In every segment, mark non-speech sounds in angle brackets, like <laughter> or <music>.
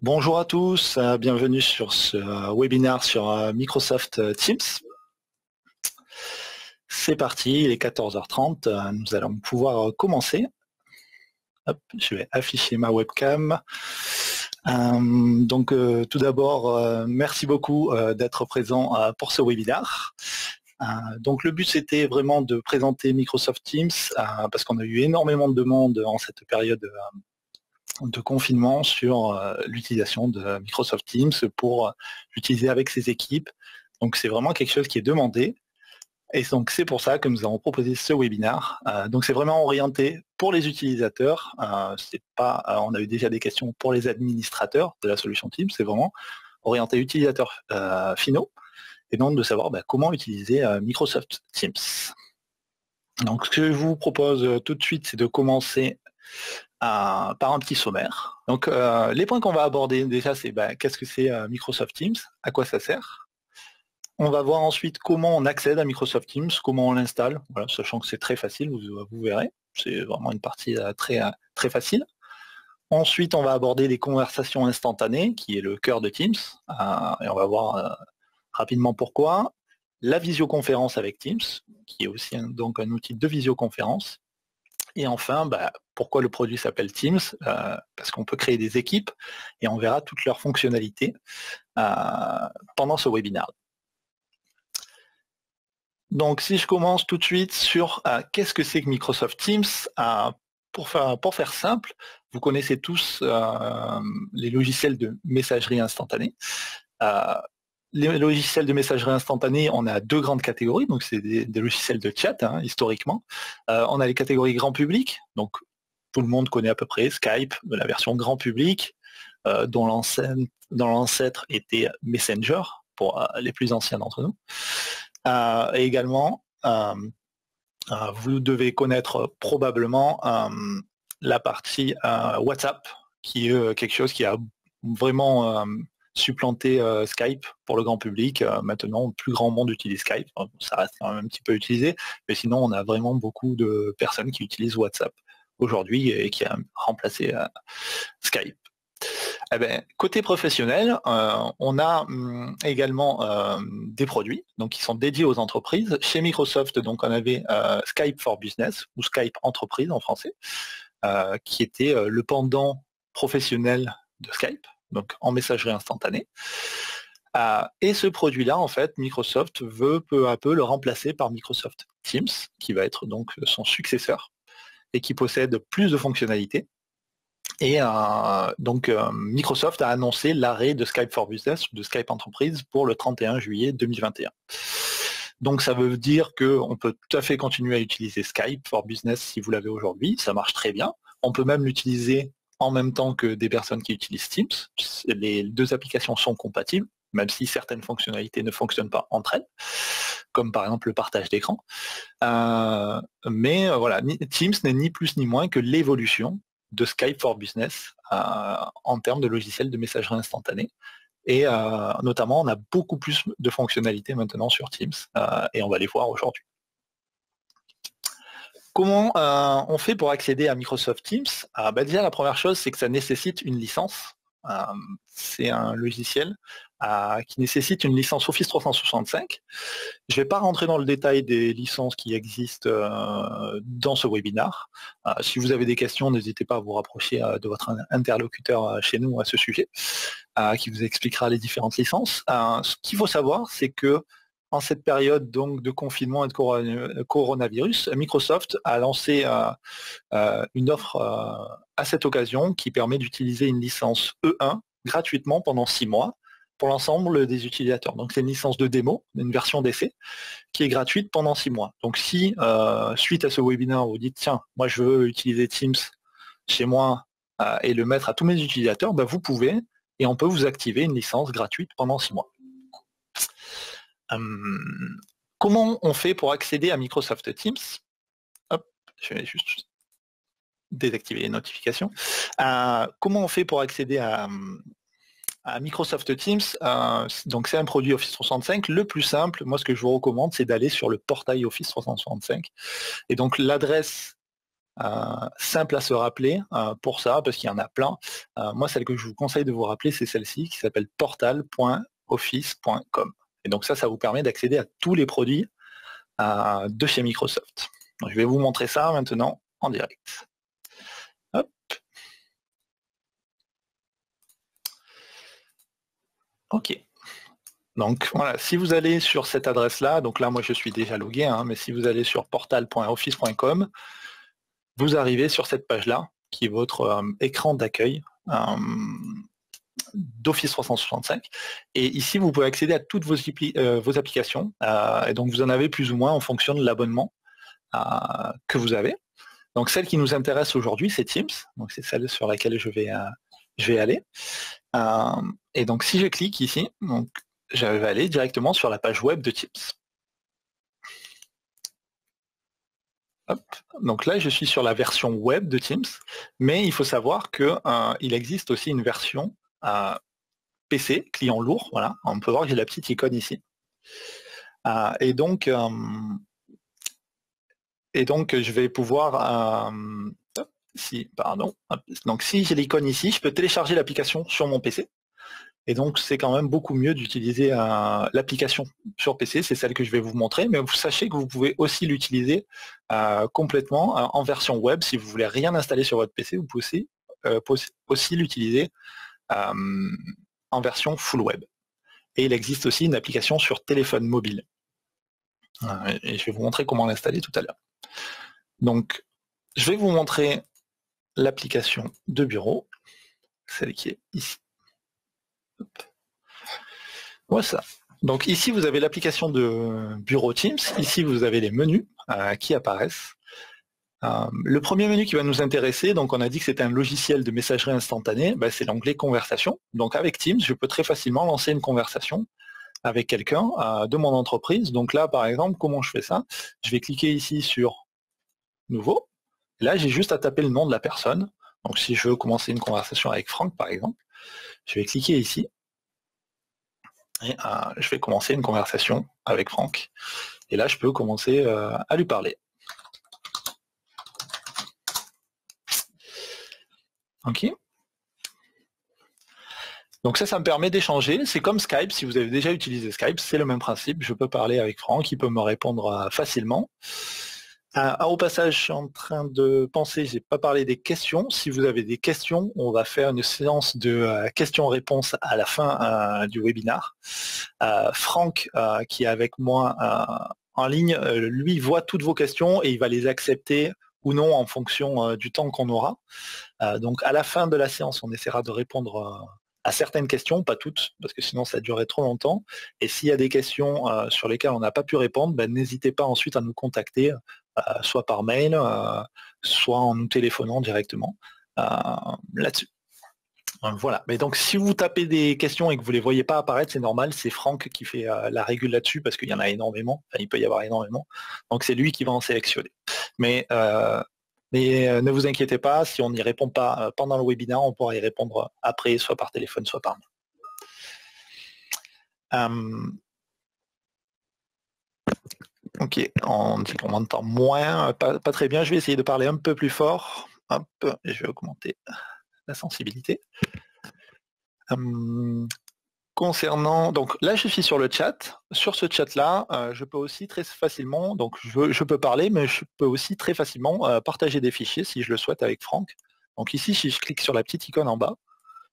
Bonjour à tous, euh, bienvenue sur ce euh, webinaire sur euh, Microsoft Teams. C'est parti, il est 14h30, nous allons pouvoir commencer. je vais afficher ma webcam. donc tout d'abord, merci beaucoup d'être présent pour ce webinaire. donc le but c'était vraiment de présenter Microsoft Teams parce qu'on a eu énormément de demandes en cette période de confinement sur euh, l'utilisation de Microsoft Teams pour l'utiliser avec ses équipes. Donc c'est vraiment quelque chose qui est demandé. Et donc c'est pour ça que nous avons proposé ce webinaire. Euh, donc c'est vraiment orienté pour les utilisateurs. Euh, pas, on a eu déjà des questions pour les administrateurs de la solution Teams. C'est vraiment orienté utilisateurs finaux et donc de savoir bah, comment utiliser Microsoft Teams. Donc ce que je vous propose tout de suite, c'est de commencer par un petit sommaire. Donc euh, les points qu'on va aborder déjà c'est bah, qu'est-ce que c'est euh, Microsoft Teams, à quoi ça sert? On va voir ensuite comment on accède à Microsoft Teams, comment on l'installe, sachant que c'est très facile, vous, verrez. C'est vraiment une partie euh, très, très facile. Ensuite, on va aborder les conversations instantanées, qui est le cœur de Teams, et on va voir rapidement pourquoi. La visioconférence avec Teams, qui est aussi donc un outil de visioconférence. Et enfin, bah, pourquoi le produit s'appelle Teams euh, Parce qu'on peut créer des équipes et on verra toutes leurs fonctionnalités euh, pendant ce webinaire. Donc si je commence tout de suite sur euh, qu'est-ce que c'est que Microsoft Teams, pour faire, pour, faire, simple, vous connaissez tous les logiciels de messagerie instantanée les logiciels de messagerie instantanée, on a deux grandes catégories, donc c'est des, logiciels de chat hein, historiquement. on a les catégories grand public, donc tout le monde connaît à peu près Skype, la version grand public, euh, dont l'ancêtre était Messenger, pour euh, les plus anciens d'entre nous. Euh, et également, vous devez connaître probablement la partie WhatsApp, qui est quelque chose qui a vraiment supplanté Skype pour le grand public. maintenant, le plus grand monde utilise Skype. Ça reste quand même un petit peu utilisé, mais sinon, on a vraiment beaucoup de personnes qui utilisent WhatsApp aujourd'hui et qui a remplacé euh, Skype. Eh ben, côté professionnel, euh, on a hum, également euh, des produits donc, qui sont dédiés aux entreprises. Chez Microsoft, donc, on avait Skype for Business ou Skype Entreprise en français, qui était le pendant professionnel de Skype, donc en messagerie instantanée. et ce produit-là, en fait, Microsoft veut peu à peu le remplacer par Microsoft Teams, qui va être donc son successeur et qui possède plus de fonctionnalités. Et euh, donc euh, Microsoft a annoncé l'arrêt de Skype for Business ou de Skype Entreprise pour le 31 juillet 2021. Donc ça veut dire qu'on peut tout à fait continuer à utiliser Skype for Business si vous l'avez aujourd'hui, ça marche très bien. On peut même l'utiliser en même temps que des personnes qui utilisent Teams. Les deux applications sont compatibles même si certaines fonctionnalités ne fonctionnent pas entre elles, comme par exemple le partage d'écran. Euh, mais euh, voilà, Teams n'est ni plus ni moins que l'évolution de Skype for Business euh, en termes de logiciel de messagerie instantanée. Et notamment, on a beaucoup plus de fonctionnalités maintenant sur Teams, et on va les voir aujourd'hui. Comment on fait pour accéder à Microsoft Teams? Bah, Déjà, la première chose, c'est que ça nécessite une licence. c'est un logiciel qui nécessite une licence Office 365. Je ne vais pas rentrer dans le détail des licences qui existent euh, dans ce webinaire. Euh, si vous avez des questions, n'hésitez pas à vous rapprocher euh, de votre interlocuteur chez nous à ce sujet, qui vous expliquera les différentes licences. ce qu'il faut savoir, c'est que en cette période donc de confinement et de coronavirus, Microsoft a lancé une offre à cette occasion qui permet d'utiliser une licence E1 gratuitement pendant six mois pour l'ensemble des utilisateurs. Donc c'est une licence de démo, une version d'essai, qui est gratuite pendant six mois. Donc si, euh, suite à ce webinaire, vous dites, tiens, moi je veux utiliser Teams chez moi euh, et le mettre à tous mes utilisateurs, ben, vous pouvez, et on peut vous activer une licence gratuite pendant six mois. Hum, comment on fait pour accéder à Microsoft Teams je vais juste désactiver les notifications. Euh, comment on fait pour accéder à, Microsoft Teams, euh, donc c'est un produit Office 365. Le plus simple, moi ce que je vous recommande, c'est d'aller sur le portail Office 365. Et donc l'adresse simple à se rappeler pour ça, parce qu'il y en a plein. moi, celle que je vous conseille de vous rappeler, c'est celle-ci qui s'appelle portal.office.com. Et donc ça, ça vous permet d'accéder à tous les produits de chez Microsoft. je vais vous montrer ça maintenant en direct. Ok. Donc voilà, si vous allez sur cette adresse-là, donc là moi je suis déjà logué, hein, mais si vous allez sur portal.office.com, vous arrivez sur cette page-là, qui est votre euh, écran d'accueil euh, d'Office 365. Et ici, vous pouvez accéder à toutes vos, euh, vos applications. et donc vous en avez plus ou moins en fonction de l'abonnement que vous avez. Donc celle qui nous intéresse aujourd'hui, c'est Teams. Donc c'est celle sur laquelle je vais, je vais aller. et donc si je clique ici, donc je vais aller directement sur la page web de Teams. Donc là, je suis sur la version web de Teams, mais il faut savoir qu'il euh, existe aussi une version euh, PC, client lourd. Voilà, on peut voir que j'ai la petite icône ici. Euh, et donc, et donc, je vais pouvoir, si, pardon, donc si j'ai l'icône ici, je peux télécharger l'application sur mon PC. Et donc, c'est quand même beaucoup mieux d'utiliser euh, l'application sur PC. C'est celle que je vais vous montrer. Mais vous sachez que vous pouvez aussi l'utiliser euh, complètement euh, en version web. Si vous voulez rien installer sur votre PC, vous pouvez aussi, l'utiliser en version full web. Et il existe aussi une application sur téléphone mobile. Et je vais vous montrer comment l'installer tout à l'heure. Donc, je vais vous montrer l'application de bureau, celle qui est ici. Voilà ça. Donc ici, vous avez l'application de Bureau Teams. Ici, vous avez les menus euh, qui apparaissent. Euh, le premier menu qui va nous intéresser, donc on a dit que c'était un logiciel de messagerie instantanée, ben, c'est l'onglet conversation. Donc avec Teams, je peux très facilement lancer une conversation avec quelqu'un euh, de mon entreprise. Donc là, par exemple, comment je fais ça? Je vais cliquer ici sur Nouveau. là, j'ai juste à taper le nom de la personne. Donc si je veux commencer une conversation avec Franck, par exemple, je vais cliquer ici. Et euh, je vais commencer une conversation avec Franck. Et là, je peux commencer à lui parler. Donc ça, ça me permet d'échanger. C'est comme Skype. Si vous avez déjà utilisé Skype, c'est le même principe. Je peux parler avec Franck, il peut me répondre euh, facilement. Ah, au passage, je suis en train de penser, j'ai pas parlé des questions. Si vous avez des questions, on va faire une séance de euh, questions-réponses à la fin euh, du webinaire. Euh, Franck, qui est avec moi en ligne, lui voit toutes vos questions et il va les accepter ou non en fonction du temps qu'on aura. donc à la fin de la séance, on essaiera de répondre à certaines questions, pas toutes, parce que sinon ça durerait trop longtemps. Et s'il y a des questions sur lesquelles on n'a pas pu répondre, ben, n'hésitez pas ensuite à nous contacter euh, soit par mail, euh, soit en nous téléphonant directement euh, là-dessus. Voilà. Mais donc, si vous tapez des questions et que vous ne les voyez pas apparaître, c'est normal. C'est Franck qui fait la régule là-dessus parce qu'il y en a énormément. il peut y avoir énormément. Donc, c'est lui qui va en sélectionner. Mais, mais ne vous inquiétez pas, si on n'y répond pas pendant le webinaire, on pourra y répondre après, soit par téléphone, soit par mail. Ok, on dit qu'on m'entend moins, pas, très bien. Je vais essayer de parler un peu plus fort. Hop, et je vais augmenter sensibilité. Hum, concernant, donc là je suis sur le chat. Sur ce chat-là, euh, je peux aussi très facilement, donc je, peux parler, mais je peux aussi très facilement euh, partager des fichiers si je le souhaite avec Franck. Donc ici, si je clique sur la petite icône en bas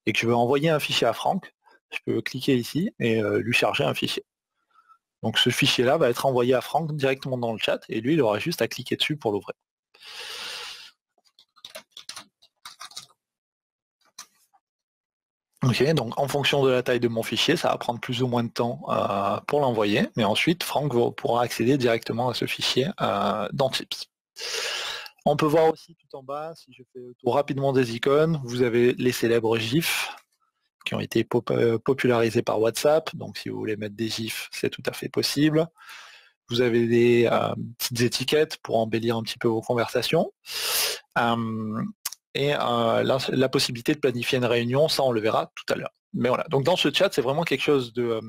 et que je veux envoyer un fichier à Franck, je peux cliquer ici et euh, lui charger un fichier. Donc ce fichier-là va être envoyé à Franck directement dans le chat et lui, il aura juste à cliquer dessus pour l'ouvrir. Donc en fonction de la taille de mon fichier, ça va prendre plus ou moins de temps euh, pour l'envoyer, mais ensuite Franck pourra accéder directement à ce fichier euh, dans Tips. On peut voir aussi tout en bas, si je fais le rapidement des icônes, vous avez les célèbres GIFs, qui ont été euh, popularisés par WhatsApp. Donc si vous voulez mettre des gifs, c'est tout à fait possible. Vous avez des petites étiquettes pour embellir un petit peu vos conversations. Euh, et la, possibilité de planifier une réunion, ça on le verra tout à l'heure. Mais voilà, donc dans ce chat, c'est vraiment quelque chose de,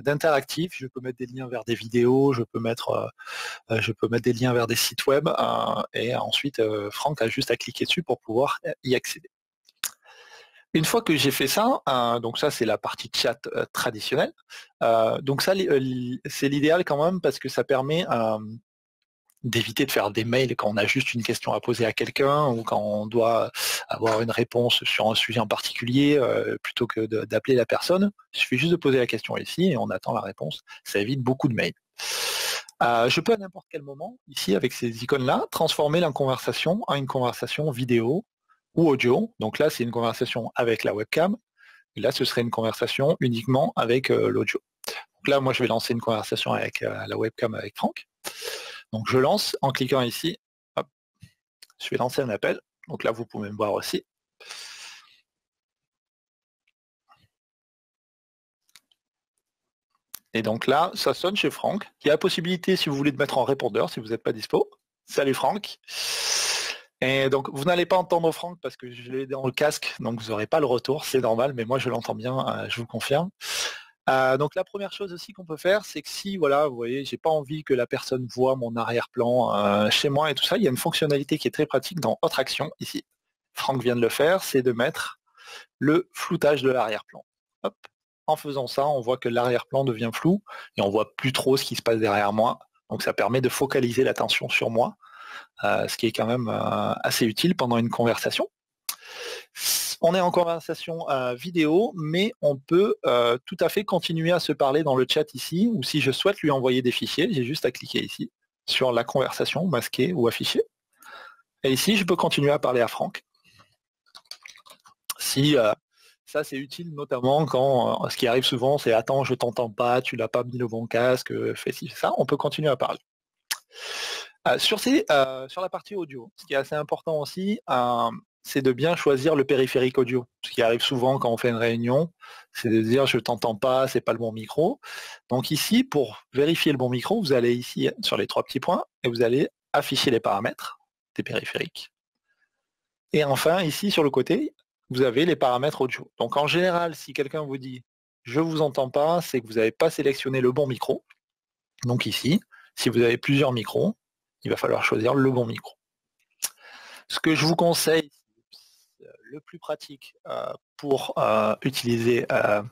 d'interactif. Je peux mettre des liens vers des vidéos, je peux mettre, je peux mettre des liens vers des sites web et ensuite Franck a juste à cliquer dessus pour pouvoir y accéder. Une fois que j'ai fait ça, donc ça c'est la partie chat traditionnelle. donc ça c'est l'idéal quand même parce que ça permet d'éviter de faire des mails quand on a juste une question à poser à quelqu'un ou quand on doit avoir une réponse sur un sujet en particulier, euh, plutôt que d'appeler la personne. Il suffit juste de poser la question ici et on attend la réponse. Ça évite beaucoup de mails. Euh, je peux à n'importe quel moment, ici, avec ces icônes-là, transformer la conversation en une conversation vidéo ou audio. Donc là, c'est une conversation avec la webcam. Et là, ce serait une conversation uniquement avec euh, l'audio. Donc là, moi, je vais lancer une conversation avec la webcam avec Franck. Donc je lance en cliquant ici. je vais lancer un appel. Donc là, vous pouvez me voir aussi. Et donc là, ça sonne chez Franck. Il y a la possibilité, si vous voulez, de mettre en répondeur si vous n'êtes pas dispo. Salut Franck. Et donc, vous n'allez pas entendre Franck parce que je l'ai dans le casque, donc vous n'aurez pas le retour, c'est normal, mais moi je l'entends bien, euh, je vous confirme. Euh, donc la première chose aussi qu'on peut faire, c'est que si, voilà, vous voyez, j'ai pas envie que la personne voit mon arrière-plan euh, chez moi et tout ça, il y a une fonctionnalité qui est très pratique dans Autre Action, ici. Franck vient de le faire, c'est de mettre le floutage de l'arrière-plan. En faisant ça, on voit que l'arrière-plan devient flou et on voit plus trop ce qui se passe derrière moi. Donc ça permet de focaliser l'attention sur moi, euh, ce qui est quand même assez utile pendant une conversation on est en conversation euh, vidéo, mais on peut euh, tout à fait continuer à se parler dans le chat ici, ou si je souhaite lui envoyer des fichiers, j'ai juste à cliquer ici sur la conversation masquée ou affichée. Et ici, je peux continuer à parler à Franck. Si euh, ça c'est utile notamment quand ce qui arrive souvent c'est attends je t'entends pas, tu l'as pas mis le bon casque, fais ci, ça, on peut continuer à parler. sur la partie audio, ce qui est assez important aussi, c'est de bien choisir le périphérique audio. Ce qui arrive souvent quand on fait une réunion, c'est de dire je t'entends pas, c'est pas le bon micro. Donc ici, pour vérifier le bon micro, vous allez ici sur les trois petits points et vous allez afficher les paramètres des périphériques. Et enfin, ici sur le côté, vous avez les paramètres audio. Donc en général, si quelqu'un vous dit je vous entends pas, c'est que vous n'avez pas sélectionné le bon micro. Donc ici, si vous avez plusieurs micros, il va falloir choisir le bon micro. Ce que je vous conseille, le plus pratique euh, pour euh, utiliser euh,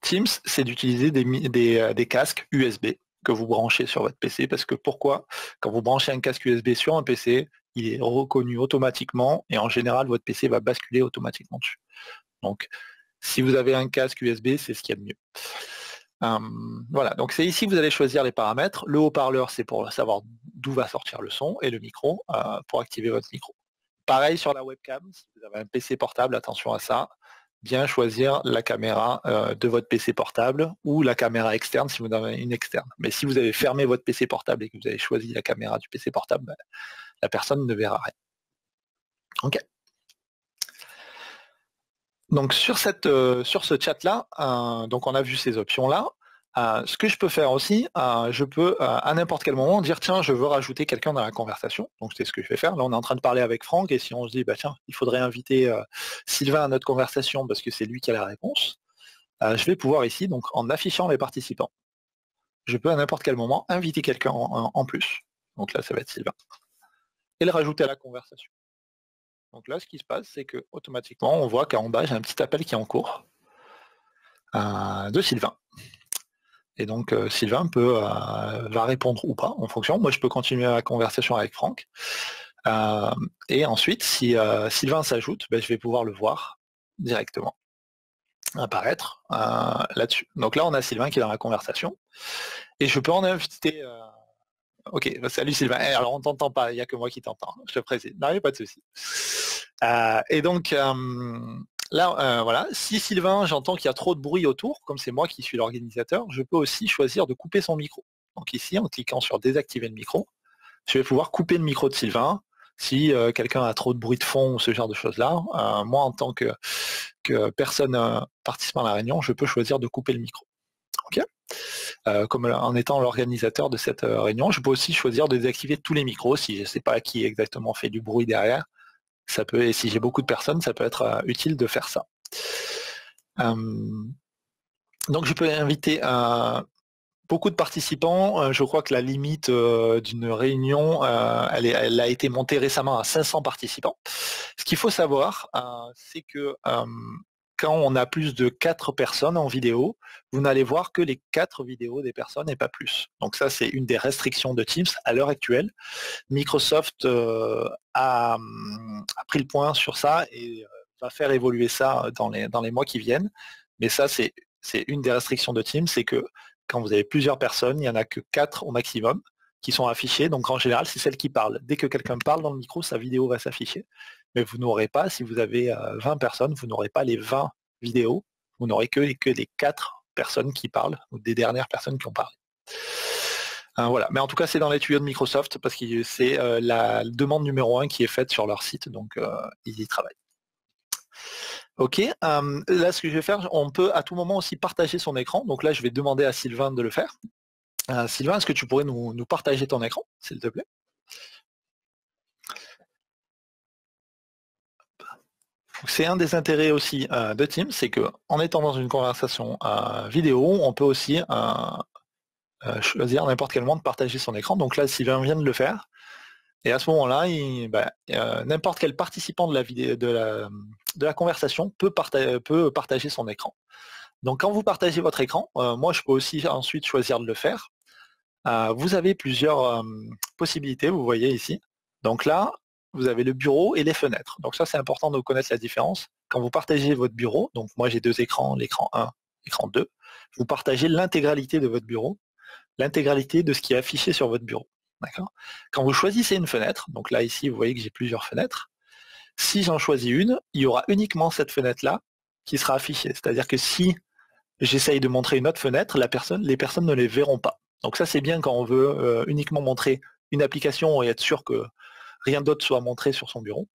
Teams, c'est d'utiliser des, casques USB que vous branchez sur votre PC. Parce que pourquoi? Quand vous branchez un casque USB sur un PC, il est reconnu automatiquement et en général, votre PC va basculer automatiquement dessus. Donc, si vous avez un casque USB, c'est ce qu'il y a de mieux. voilà, donc c'est ici que vous allez choisir les paramètres. Le haut-parleur, c'est pour savoir d'où va sortir le son, et le micro, pour activer votre micro. Pareil sur la webcam, si vous avez un PC portable, attention à ça. Bien choisir la caméra euh, de votre PC portable ou la caméra externe si vous avez une externe. Mais si vous avez fermé votre PC portable et que vous avez choisi la caméra du PC portable, ben, la personne ne verra rien. Ok. Donc sur, cette, euh, sur ce chat-là, euh, on a vu ces options-là. Euh, ce que je peux faire aussi, euh, je peux euh, à n'importe quel moment dire tiens, je veux rajouter quelqu'un dans la conversation. Donc c'est ce que je vais faire. Là, on est en train de parler avec Franck et si on se dit bah tiens, il faudrait inviter Sylvain à notre conversation parce que c'est lui qui a la réponse, je vais pouvoir ici, donc en affichant les participants, je peux à n'importe quel moment inviter quelqu'un en, plus. Donc là, ça va être Sylvain. Et le rajouter à la conversation. Donc là, ce qui se passe, c'est que automatiquement, on voit qu'en bas, j'ai un petit appel qui est en cours de Sylvain. Et donc euh, Sylvain peut, euh, va répondre ou pas en fonction. Moi, je peux continuer la conversation avec Franck. Euh, et ensuite, si Sylvain s'ajoute, ben, je vais pouvoir le voir directement apparaître là-dessus. Donc là, on a Sylvain qui est dans la conversation. Et je peux en inviter... Ok, bah, salut Sylvain. Eh, alors on t'entend pas, il n'y a que moi qui t'entends. Je te précise. Non, pas de souci. et donc, Là, euh, voilà, si Sylvain, j'entends qu'il y a trop de bruit autour, comme c'est moi qui suis l'organisateur, je peux aussi choisir de couper son micro. Donc ici, en cliquant sur désactiver le micro, je vais pouvoir couper le micro de Sylvain. Si euh, quelqu'un a trop de bruit de fond ou ce genre de choses-là, euh, moi, en tant que, personne participant à la réunion, je peux choisir de couper le micro. comme en étant l'organisateur de cette réunion, je peux aussi choisir de désactiver tous les micros si je ne sais pas qui exactement fait du bruit derrière et si j'ai beaucoup de personnes, ça peut être euh, utile de faire ça. donc je peux inviter beaucoup de participants. je crois que la limite d'une réunion, elle, a été montée récemment à 500 participants. Ce qu'il faut savoir, c'est que quand on a plus de 4 personnes en vidéo, vous n'allez voir que les 4 vidéos des personnes et pas plus. Donc ça, c'est une des restrictions de Teams à l'heure actuelle. Microsoft euh, a, pris le point sur ça et euh, va faire évoluer ça dans les, dans les mois qui viennent. Mais ça, c'est une des restrictions de Teams, c'est que quand vous avez plusieurs personnes, il n'y en a que 4 au maximum qui sont affichées. Donc en général, c'est celle qui parle. Dès que quelqu'un parle dans le micro, sa vidéo va s'afficher mais vous n'aurez pas, si vous avez 20 euh, personnes, vous n'aurez pas les 20 vidéos, vous n'aurez que, que les 4 personnes qui parlent, ou des dernières personnes qui ont parlé. Euh, voilà. Mais en tout cas, c'est dans les tuyaux de Microsoft parce que c'est euh, la demande numéro 1 qui est faite sur leur site, donc ils y travaillent. Ok, là ce que je vais faire, on peut à tout moment aussi partager son écran. Donc là, je vais demander à Sylvain de le faire. Sylvain, est-ce que tu pourrais nous partager ton écran, s'il te plaît? C'est un des intérêts aussi euh, de Teams, c'est qu'en étant dans une conversation euh, vidéo, on peut aussi euh, choisir n'importe quel moment de partager son écran. Donc là, Sylvain vient de le faire. Et à ce moment-là, bah, n'importe quel participant de la, conversation peut, partager son écran. Donc quand vous partagez votre écran, moi je peux aussi ensuite choisir de le faire. vous avez plusieurs possibilités, vous voyez ici. Donc là, vous avez le bureau et les fenêtres. Donc ça, c'est important de connaître la différence. Quand vous partagez votre bureau, donc moi j'ai deux écrans, l'écran 1, l'écran 2, vous partagez l'intégralité de votre bureau, l'intégralité de ce qui est affiché sur votre bureau. Quand vous choisissez une fenêtre, donc là ici vous voyez que j'ai plusieurs fenêtres, si j'en choisis une, il y aura uniquement cette fenêtre-là qui sera affichée. C'est-à-dire que si j'essaye de montrer une autre fenêtre, les personnes ne les verront pas. Donc ça c'est bien quand on veut euh, uniquement montrer une application et être sûr que rien d'autre soit montré sur son bureau.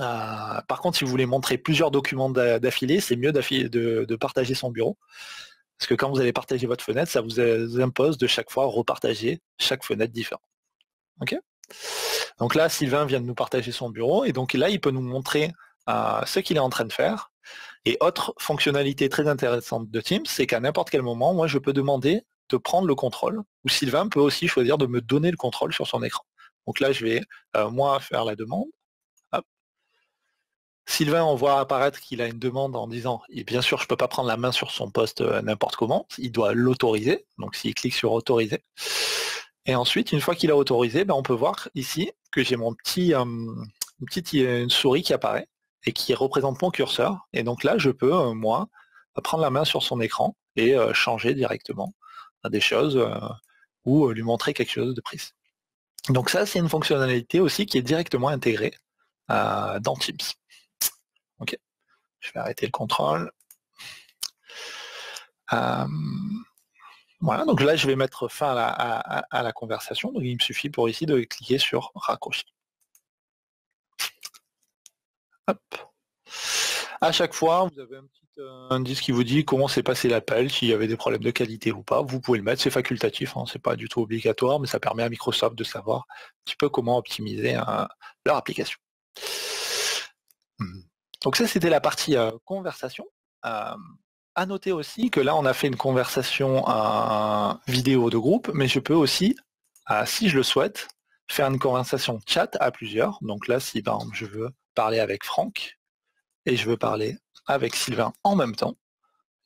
Euh, par contre, si vous voulez montrer plusieurs documents d'affilée, c'est mieux de, partager son bureau. Parce que quand vous allez partager votre fenêtre, ça vous impose de chaque fois repartager chaque fenêtre différente. Ok? Donc là, Sylvain vient de nous partager son bureau et donc là, il peut nous montrer euh, ce qu'il est en train de faire. Et autre fonctionnalité très intéressante de Teams, c'est qu'à n'importe quel moment, moi, je peux demander de prendre le contrôle, ou Sylvain peut aussi choisir de me donner le contrôle sur son écran. Donc là, je vais, euh, moi, faire la demande. Sylvain, on voit apparaître qu'il a une demande en disant, et bien sûr, je ne peux pas prendre la main sur son poste euh, n'importe comment, il doit l'autoriser. Donc s'il clique sur autoriser. Et ensuite, une fois qu'il a autorisé, ben, on peut voir ici que j'ai mon petit, euh, une souris qui apparaît et qui représente mon curseur. Et donc là, je peux, moi, prendre la main sur son écran et changer directement des choses ou lui montrer quelque chose de précis. Donc ça, c'est une fonctionnalité aussi qui est directement intégrée dans Teams. Ok, je vais arrêter le contrôle. Euh, voilà, donc là, je vais mettre fin à la, conversation. Donc il me suffit pour ici de cliquer sur raccrocher. Hop. À chaque fois, vous avez un petit euh, indice qui vous dit comment s'est passé l'appel, s'il y avait des problèmes de qualité ou pas. Vous pouvez le mettre, c'est facultatif, hein, c'est pas du tout obligatoire, mais ça permet à Microsoft de savoir un petit peu comment optimiser leur application. Hmm. Donc ça, c'était la partie euh, conversation. Euh, à noter aussi que là, on a fait une conversation vidéo de groupe, mais je peux aussi, si je le souhaite, faire une conversation chat à plusieurs. Donc là, si je veux parler avec Franck, et je veux parler avec Sylvain en même temps.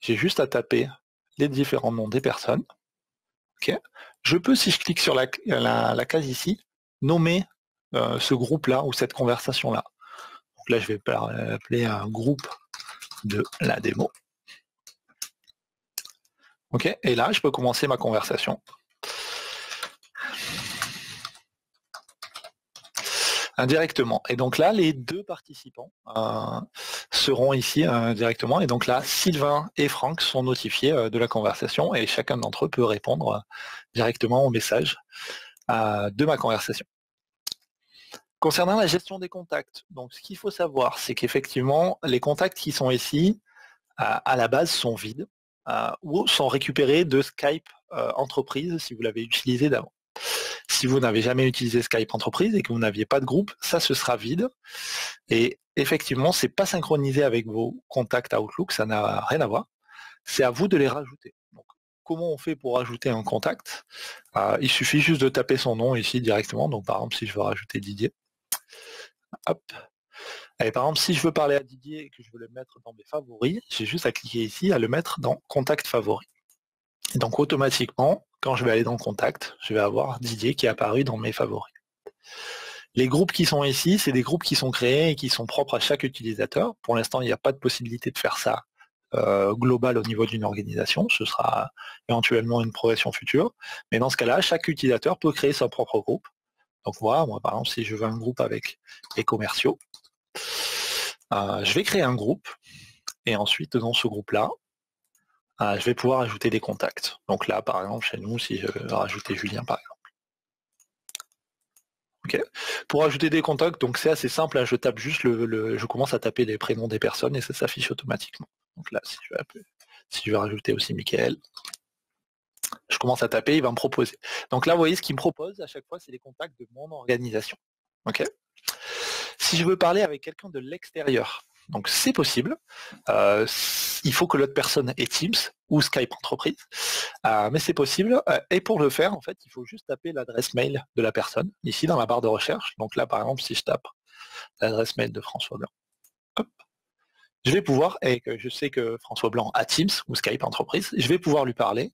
J'ai juste à taper les différents noms des personnes. Je peux, si je clique sur la, case ici, nommer euh, ce groupe-là ou cette conversation-là. Donc là, je vais appeler un groupe de la démo. OK Et là, je peux commencer ma conversation. Indirectement. Et donc là, les deux participants euh, seront ici euh, directement. Et donc là, Sylvain et Franck sont notifiés euh, de la conversation et chacun d'entre eux peut répondre directement au message de ma conversation. Concernant la gestion des contacts, donc ce qu'il faut savoir, c'est qu'effectivement, les contacts qui sont ici, à la base, sont vides ou sont récupérés de Skype entreprise si vous l'avez utilisé d'avant. Si vous n'avez jamais utilisé Skype entreprise et que vous n'aviez pas de groupe, ça ce sera vide. Et effectivement, c'est pas synchronisé avec vos contacts Outlook, ça n'a rien à voir. c'est à vous de les rajouter. Comment on fait pour rajouter un contact? Euh, Il suffit juste de taper son nom ici directement. Donc par exemple, si je veux rajouter Didier, hop. Et par exemple, si je veux parler à Didier et que je veux le mettre dans mes favoris, j'ai juste à cliquer ici à le mettre dans contact favori. Et donc automatiquement, quand je vais aller dans contact, je vais avoir Didier qui est apparu dans mes favoris. Les groupes qui sont ici, c'est des groupes qui sont créés et qui sont propres à chaque utilisateur. Pour l'instant, il n'y a pas de possibilité de faire ça euh, global au niveau d'une organisation. Ce sera éventuellement une progression future. Mais dans ce cas-là, chaque utilisateur peut créer son propre groupe. Donc voilà, moi par exemple, si je veux un groupe avec les commerciaux, euh, je vais créer un groupe. Et ensuite, dans ce groupe-là, euh, je vais pouvoir ajouter des contacts. Donc là, par exemple, chez nous, si je veux rajouter Julien, par exemple. Pour ajouter des contacts, donc c'est assez simple, hein, je tape juste le, je commence à taper les prénoms des personnes et ça s'affiche automatiquement. Donc là, si je, vais rajouter aussi Michael, je commence à taper, il va me proposer. Donc là, vous voyez, ce qu'il me propose à chaque fois, c'est les contacts de mon organisation. Ok si je veux parler avec quelqu'un de l'extérieur, donc c'est possible. Euh, il faut que l'autre personne ait Teams ou Skype entreprise, euh, mais c'est possible. Euh, et pour le faire, en fait, il faut juste taper l'adresse mail de la personne ici dans la barre de recherche. Donc là, par exemple, si je tape l'adresse mail de François Blanc, je vais pouvoir, et que je sais que François Blanc a Teams ou Skype entreprise, je vais pouvoir lui parler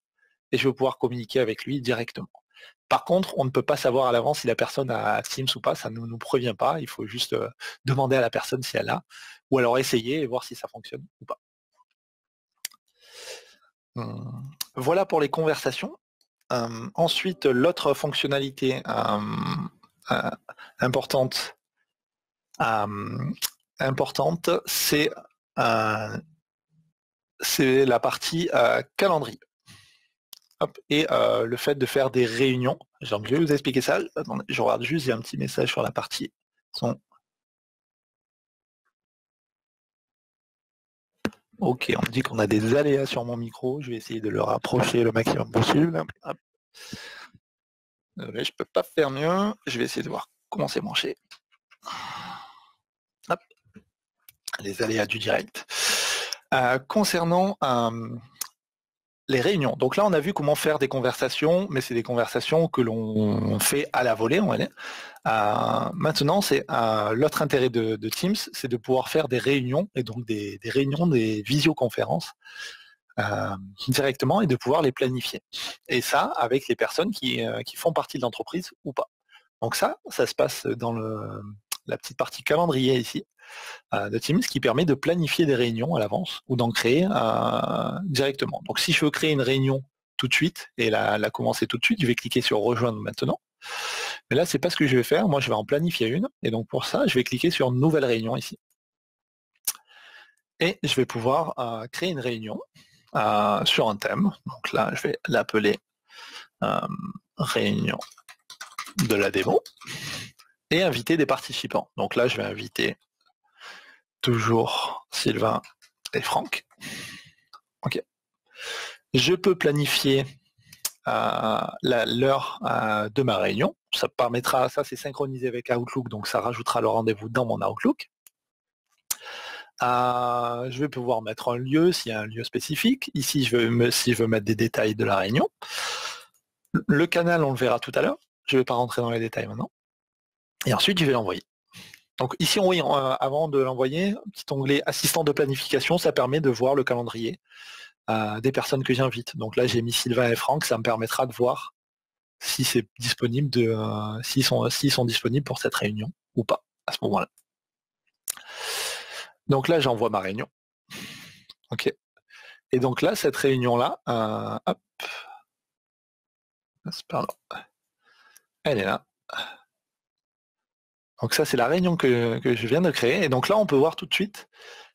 et je vais pouvoir communiquer avec lui directement. Par contre, on ne peut pas savoir à l'avance si la personne a Teams ou pas, ça ne nous prévient pas. Il faut juste demander à la personne si elle a ou alors essayer et voir si ça fonctionne ou pas. Hum, voilà pour les conversations. Ensuite, l'autre fonctionnalité euh, importante, importante c'est euh, la partie euh, calendrier. Et le fait de faire des réunions. Je vais vous expliquer ça. je regarde juste, il y a un petit message sur la partie son Ok, on me dit qu'on a des aléas sur mon micro. Je vais essayer de le rapprocher le maximum possible. je ne peux pas faire mieux. Je vais essayer de voir comment c'est branché. Les aléas du direct. Euh, concernant euh, les réunions. Donc là, on a vu comment faire des conversations, mais c'est des conversations que l'on fait à la volée, on va dire. Euh, maintenant, c'est euh, l'autre intérêt de, Teams, c'est de pouvoir faire des réunions, et donc des, réunions, des visioconférences euh, directement, et de pouvoir les planifier. Et ça, avec les personnes qui, qui font partie de l'entreprise ou pas. Donc ça, ça se passe dans le, la petite partie calendrier ici de Teams qui permet de planifier des réunions à l'avance ou d'en créer euh, directement. Donc si je veux créer une réunion tout de suite et la, commencer tout de suite, je vais cliquer sur rejoindre maintenant. Mais là, c'est pas ce que je vais faire. Moi, je vais en planifier une. Et donc pour ça, je vais cliquer sur nouvelle réunion ici. Et je vais pouvoir euh, créer une réunion sur un thème. Donc là, je vais l'appeler réunion de la démo et inviter des participants. Donc là, je vais inviter toujours Sylvain et Franck. Ok. Je peux planifier euh, l'heure euh, de ma réunion. Ça permettra, ça c'est synchronisé avec Outlook, donc ça rajoutera le rendez-vous dans mon Outlook. Euh, je vais pouvoir mettre un lieu s'il y a un lieu spécifique. Ici, je veux, si je veux mettre des détails de la réunion. Le canal, on le verra tout à l'heure. Je ne vais pas rentrer dans les détails maintenant. Et ensuite, je vais l'envoyer. Donc ici, euh, avant de l'envoyer, petit onglet assistant de planification, ça permet de voir le calendrier euh, des personnes que j'invite. Donc là, j'ai mis Sylvain et Franck, ça me permettra de voir si c'est disponible euh, s'ils sont, disponibles pour cette réunion ou pas à ce moment-là. Donc là, j'envoie ma réunion. OK. Et donc là, cette réunion-là. Elle est là. Donc ça, c'est la réunion que, je viens de créer. Et donc là, on peut voir tout de suite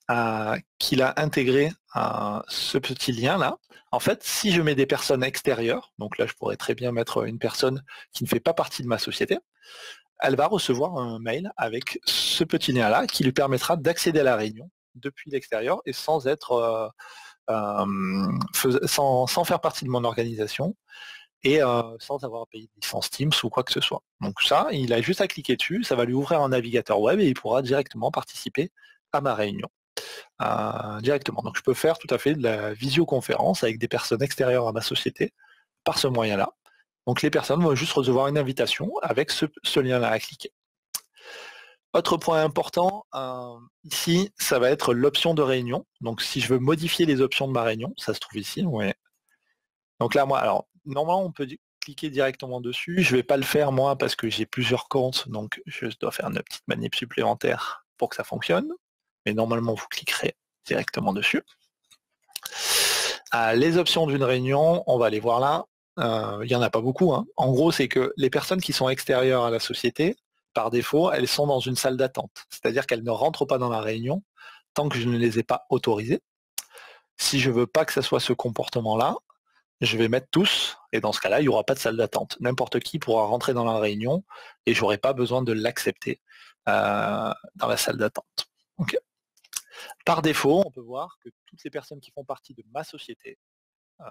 euh, qu'il a intégré euh, ce petit lien-là. En fait, si je mets des personnes extérieures, donc là, je pourrais très bien mettre une personne qui ne fait pas partie de ma société, elle va recevoir un mail avec ce petit lien-là qui lui permettra d'accéder à la réunion depuis l'extérieur et sans être euh, sans, sans, faire partie de mon organisation et sans avoir payé de licence Teams ou quoi que ce soit. Donc ça, il a juste à cliquer dessus, ça va lui ouvrir un navigateur web et il pourra directement participer à ma réunion. directement. Donc je peux faire tout à fait de la visioconférence avec des personnes extérieures à ma société par ce moyen-là. Donc les personnes vont juste recevoir une invitation avec ce, lien-là à cliquer. Autre point important, euh, ici, ça va être l'option de réunion. Donc si je veux modifier les options de ma réunion, ça se trouve ici. Donc là, moi, alors, normalement, on peut cliquer directement dessus. Je ne vais pas le faire, moi, parce que j'ai plusieurs comptes. Donc je dois faire une petite manip supplémentaire pour que ça fonctionne. Mais normalement, vous cliquerez directement dessus. Euh, les options d'une réunion, on va les voir là. Euh, il n'y en a pas beaucoup. Hein. En gros, c'est que les personnes qui sont extérieures à la société, par défaut, elles sont dans une salle d'attente. C'est-à-dire qu'elles ne rentrent pas dans la réunion tant que je ne les ai pas autorisées. Si je ne veux pas que ce soit ce comportement-là, je vais mettre tous, et dans ce cas-là, il n'y aura pas de salle d'attente. N'importe qui pourra rentrer dans la réunion et je n'aurai pas besoin de l'accepter euh, dans la salle d'attente. Par défaut, on peut voir que toutes les personnes qui font partie de ma société euh,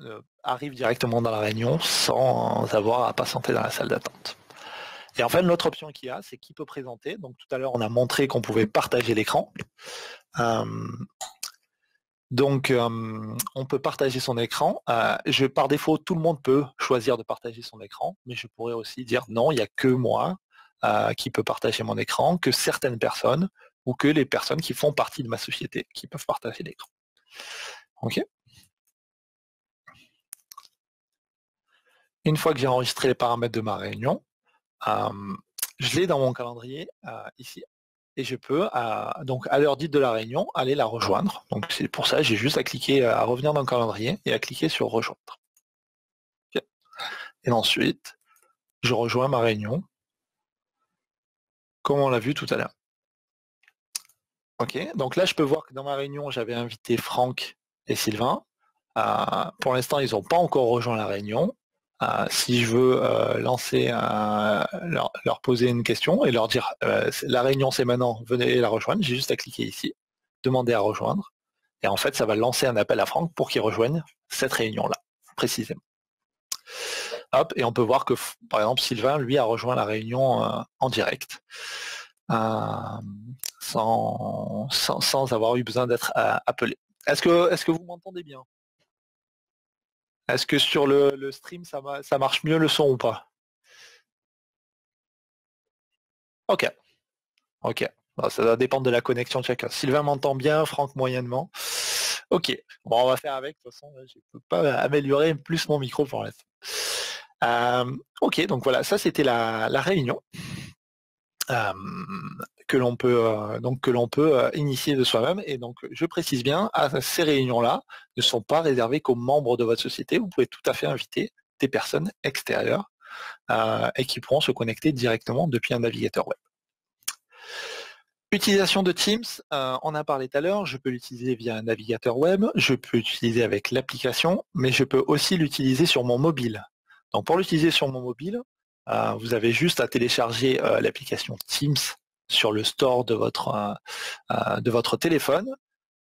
euh, arrivent directement dans la réunion sans avoir à patienter dans la salle d'attente. Et en fait, l'autre option qu'il y a, c'est qui peut présenter. Donc tout à l'heure, on a montré qu'on pouvait partager l'écran. Euh, donc on peut partager son écran. je, par défaut, tout le monde peut choisir de partager son écran, mais je pourrais aussi dire non, il n'y a que moi qui peut partager mon écran, que certaines personnes ou que les personnes qui font partie de ma société qui peuvent partager l'écran. Ok Une fois que j'ai enregistré les paramètres de ma réunion, je l'ai dans mon calendrier ici. Et je peux, donc à l'heure dite de la réunion, aller la rejoindre. Donc c'est pour ça, j'ai juste à cliquer, à revenir dans le calendrier et à cliquer sur rejoindre. Et ensuite, je rejoins ma réunion, comme on l'a vu tout à l'heure. Ok, donc là je peux voir que dans ma réunion j'avais invité Franck et Sylvain. Euh, pour l'instant ils n'ont pas encore rejoint la réunion. Euh, si je veux euh, lancer, leur, poser une question et leur dire la réunion c'est maintenant, venez la rejoindre, j'ai juste à cliquer ici, demander à rejoindre. Et en fait ça va lancer un appel à Franck pour qu'il rejoigne cette réunion-là, précisément. Hop, et on peut voir que par exemple Sylvain lui a rejoint la réunion en direct. Sans, sans, avoir eu besoin d'être euh, appelé. Est-ce que, est que vous m'entendez bien? Est-ce que sur le, stream, ça, marche mieux le son ou pas? Ok. Ok. ça va dépendre de la connexion de chacun. Sylvain m'entend bien, Franck moyennement. Ok. Bon, on va faire avec. De toute façon, je ne peux pas améliorer plus mon micro pour l'instant. Euh, ok, donc voilà, ça c'était la, la, réunion que l'on peut euh, donc que l'on peut euh, initier de soi-même. Et donc je précise bien, ces réunions-là ne sont pas réservées qu'aux membres de votre société. Vous pouvez tout à fait inviter des personnes extérieures euh, et qui pourront se connecter directement depuis un navigateur web. Utilisation de Teams, on a parlé tout à l'heure, je peux l'utiliser via un navigateur web, je peux l'utiliser avec l'application, mais je peux aussi l'utiliser sur mon mobile. Donc pour l'utiliser sur mon mobile, vous avez juste à télécharger l'application Teams sur le store de votre, euh, euh, téléphone.